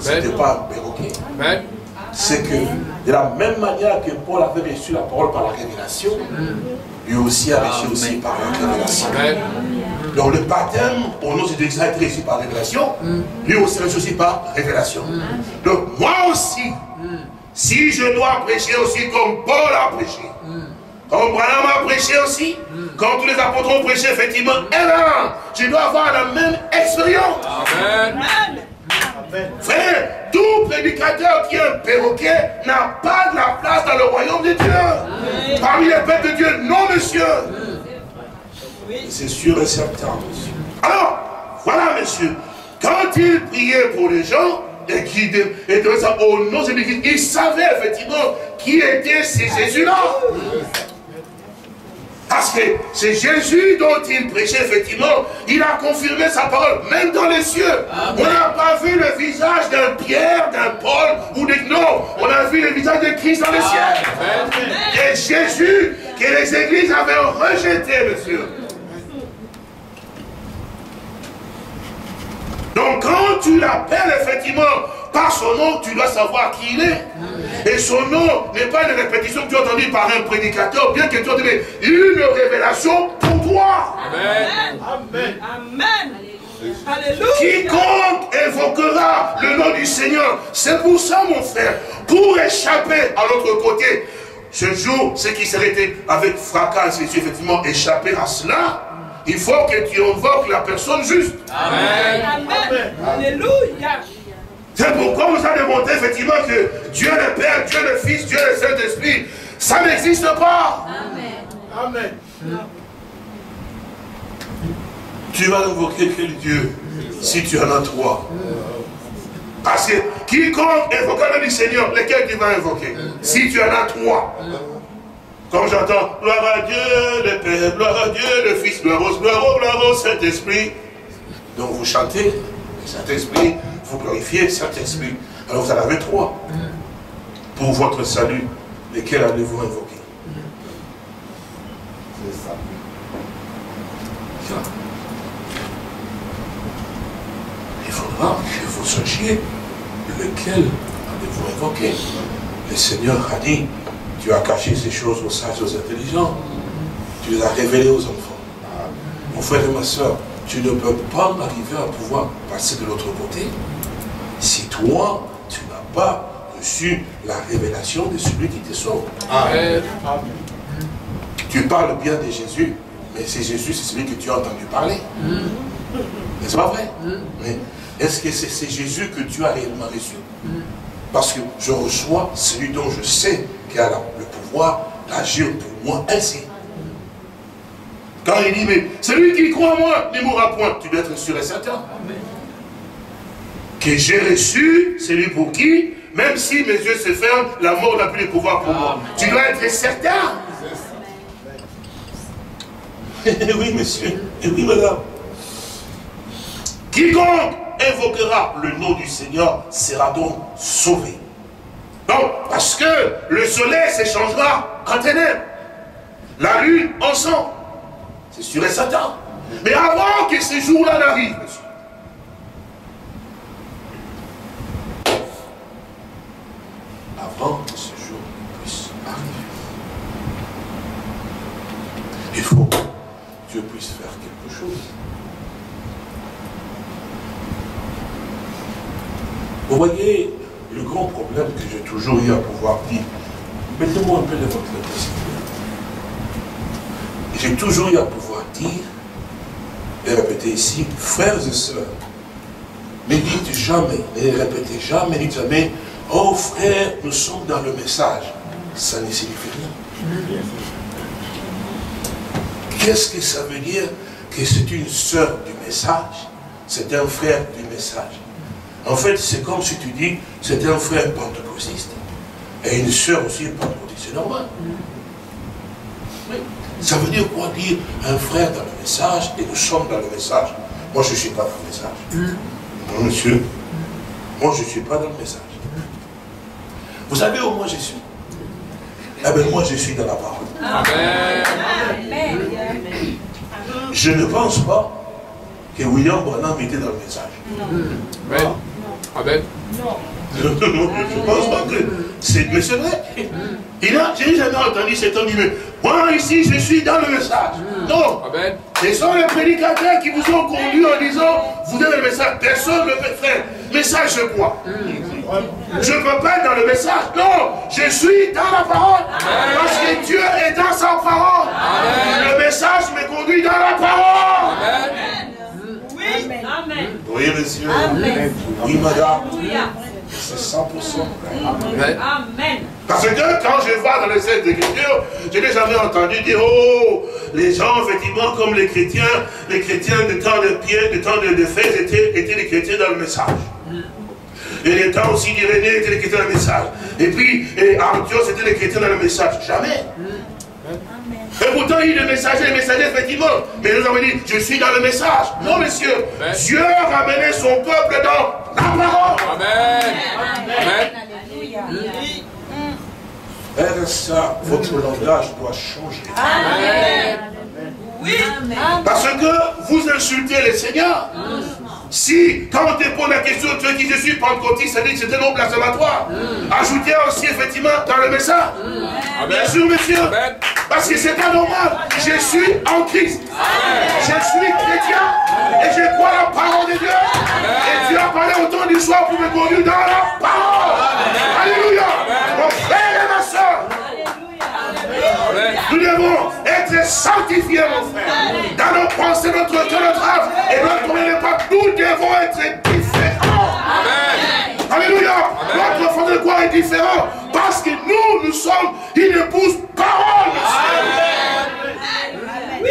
Ce n'était pas perroquet. C'est que de la même manière que Paul avait reçu la parole par la révélation, lui aussi a reçu aussi par la révélation. Donc le baptême, au nom de Jésus a été reçu par révélation, lui aussi a reçu aussi par révélation. Donc moi aussi, si je dois prêcher aussi comme Paul a prêché, comme Branham a prêché aussi, quand tous les apôtres ont prêché, effectivement, eh ben, je dois avoir la même expérience. Amen. Frère, tout prédicateur qui est un perroquet n'a pas de la place dans le royaume de Dieu. Parmi les peuples de Dieu, non, monsieur. C'est sûr et certain, monsieur. Alors, voilà, monsieur. Quand il priait pour les gens, et qui et ça au nom de l'Église, il savait effectivement qui était ces Jésus-là. Parce que c'est Jésus dont il prêchait, effectivement. Il a confirmé sa parole, même dans les cieux. On n'a pas vu le visage d'un Pierre, d'un Paul ou de... Non, on a vu le visage de Christ dans les cieux. Et Jésus que les églises avaient rejeté, monsieur. Donc quand tu l'appelles, effectivement, par son nom, tu dois savoir qui il est. Et son nom n'est pas une répétition que tu as entendue par un prédicateur, bien que tu aies une révélation pour toi. Amen. Amen. Amen. Alléluia. Quiconque évoquera le nom du Seigneur, c'est pour ça, mon frère, pour échapper à l'autre côté. Ce jour, ce qui serait été avec fracas, c'est effectivement échapper à cela. Il faut que tu invoques la personne juste. Amen. Amen. Alléluia. C'est pourquoi vous avez démontré effectivement que Dieu le Père, Dieu le Fils, Dieu le Saint-Esprit, ça n'existe pas. Amen. Amen. Tu vas invoquer quel Dieu si tu en as trois? Parce que quiconque invoquera le Seigneur, lequel tu vas invoquer? Si tu en as trois. Comme j'entends, gloire à Dieu le Père, gloire à Dieu le Fils, gloire au, gloire au Saint-Esprit. Donc vous chantez, Saint-Esprit, vous glorifiez Saint-Esprit. Alors vous en avez trois. Pour votre salut, lesquels allez-vous invoquer? C'est ça. Il faudra que vous sachiez lequel allez-vous invoquer. Le Seigneur a dit, tu as caché ces choses aux sages, aux intelligents. Tu les as révélées aux enfants. Mon frère et ma soeur, tu ne peux pas arriver à pouvoir passer de l'autre côté si toi, tu n'as pas reçu la révélation de celui qui te sauve. Amen. Tu parles bien de Jésus, mais c'est Jésus, c'est celui que tu as entendu parler. N'est-ce pas vrai? Mais est-ce que c'est Jésus que tu as réellement reçu? Parce que je reçois celui dont je sais qu'il a le pouvoir d'agir pour moi ainsi. Quand il dit, mais celui qui croit en moi ne mourra point, tu dois être sûr et certain. Amen que j'ai reçu, c'est lui pour qui, même si mes yeux se ferment, la mort n'a plus de pouvoir pour moi. Tu dois être certain. oui, monsieur. oui, madame. Quiconque invoquera le nom du Seigneur sera donc sauvé. Donc, parce que le soleil s'échangera en ténèbres. La lune en sang. C'est sûr et certain. Mais avant que ce jour-là n'arrive, monsieur, avant que ce jour puisse arriver. Il faut que Dieu puisse faire quelque chose. Vous voyez, le grand problème que j'ai toujours eu à pouvoir dire, mettez-moi un peu de votre J'ai toujours eu à pouvoir dire et répéter ici, frères et sœurs, ne dites jamais, ne répétez jamais, dites jamais, Oh frère, nous sommes dans le message. Ça ne signifie rien. Qu'est-ce que ça veut dire que c'est une sœur du message? C'est un frère du message. En fait, c'est comme si tu dis, c'est un frère pentecôtiste et une sœur aussi pentecôtiste. C'est normal. Ça veut dire quoi dire un frère dans le message et nous sommes dans le message? Moi, je ne suis pas dans le message. Non, monsieur. Moi, je ne suis pas dans le message. Vous savez où moi je suis? Eh bien, moi je suis dans la parole. Amen. Je ne pense pas que William Branham était dans le message. Non. Amen. Non. je ne pense pas que c'est. Mais c'est vrai. Il a, j'ai jamais entendu cet homme dire, moi ici je suis dans le message. Non. Amen. Ce sont les prédicateurs qui vous ont conduit en disant, vous avez le message. Personne ne peut faire. Message de quoi? Je ne peux pas être dans le message. Non, je suis dans la parole. Parce que Dieu est dans sa parole. Le message me conduit dans la parole. Amen. Oui, Amen. Oui, monsieur. Oui, madame. C'est 100% Amen. Amen. Parce que quand je vois dans les scènes d'écriture, je n'ai jamais entendu dire, oh, les gens, effectivement, comme les chrétiens, les chrétiens de temps de Pierre, de temps de, de étaient, étaient les chrétiens dans le message. Et les temps aussi d'Irénée étaient les chrétiens dans le message. Et puis, et Arthur, c'était les chrétiens dans le message. Jamais. Et pourtant, il y a des messagers, des messagers, effectivement. Mais nous avons dit, je suis dans le message. Non, monsieur. Dieu a ramené son peuple dans la parole. Amen. Amen. Amen. ça, votre langage doit changer. Amen. Oui. Parce que vous insultez les seigneurs. Si, quand on te pose la question, tu dis je suis pentecôtiste, ça dit que c'est un nom blasphématoire. Ajoutez aussi effectivement dans le message. Bien sûr, monsieur. Parce que c'est pas normal. Je suis en Christ. Je suis chrétien. Et je crois la parole de Dieu. Et Dieu a parlé autant du soir pour me conduire dans la parole. Alléluia. Mon frère et ma soeur. Nous devons être sanctifiés, mon frère. Dans nos pensées, notre cœur, notre âme et notre premier pas, nous devons être différents. Amen. Alléluia. Notre fond de quoi est différent Parce que nous, nous sommes une épouse parole. Oui.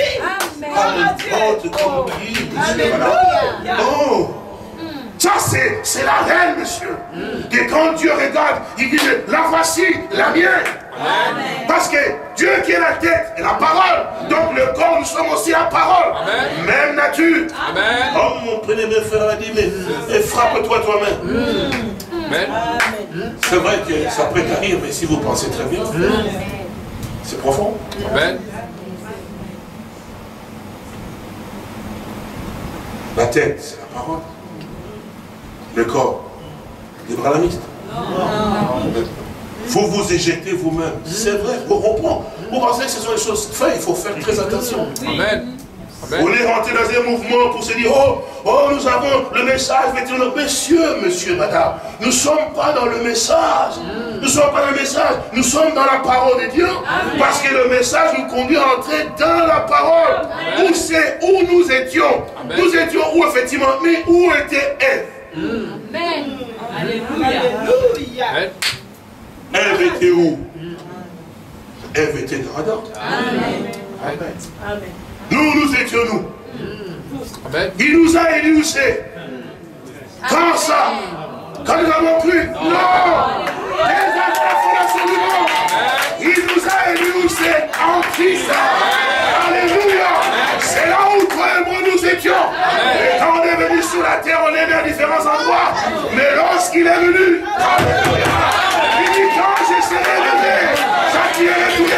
Alléluia. Oh. Ça, c'est la reine, monsieur. Et quand Dieu regarde, il dit, la voici, la mienne. Parce que Dieu qui est la tête est la parole. Donc le corps, nous sommes aussi la parole. Même nature. Amen. Oh, mon premier frère a dit, mais frappe-toi toi-même. C'est vrai que ça peut rire, mais si vous pensez très bien, c'est profond. Amen. La tête, c'est la parole le corps des bralamistes. Vous vous éjettez vous-même. C'est vrai, vous reprend. Vous pensez que ce sont les choses faites, il faut faire très attention. Amen. On est rentré dans un mouvement pour se dire, oh, oh, nous avons le message, monsieur, monsieur, madame, nous ne sommes pas dans le message. Nous ne sommes pas dans le message, nous sommes dans la parole de Dieu. Parce que le message nous conduit à entrer dans la parole. Où c'est où nous étions. Nous étions où effectivement, mais où était Ève? Amen. Alléluia. Ève était où Ève était dans Adam. Amen. Amen. Nous, nous étions nous. Amen. Il nous a élucés. Quand ça? Quand nous avons cru? Non Les affaires du monde. Il nous a élucés en Christ. Et Quand on est venu sur la terre, on est né à différents endroits. Mais lorsqu'il est venu, il dit quand je serai levé, j'attirerai tout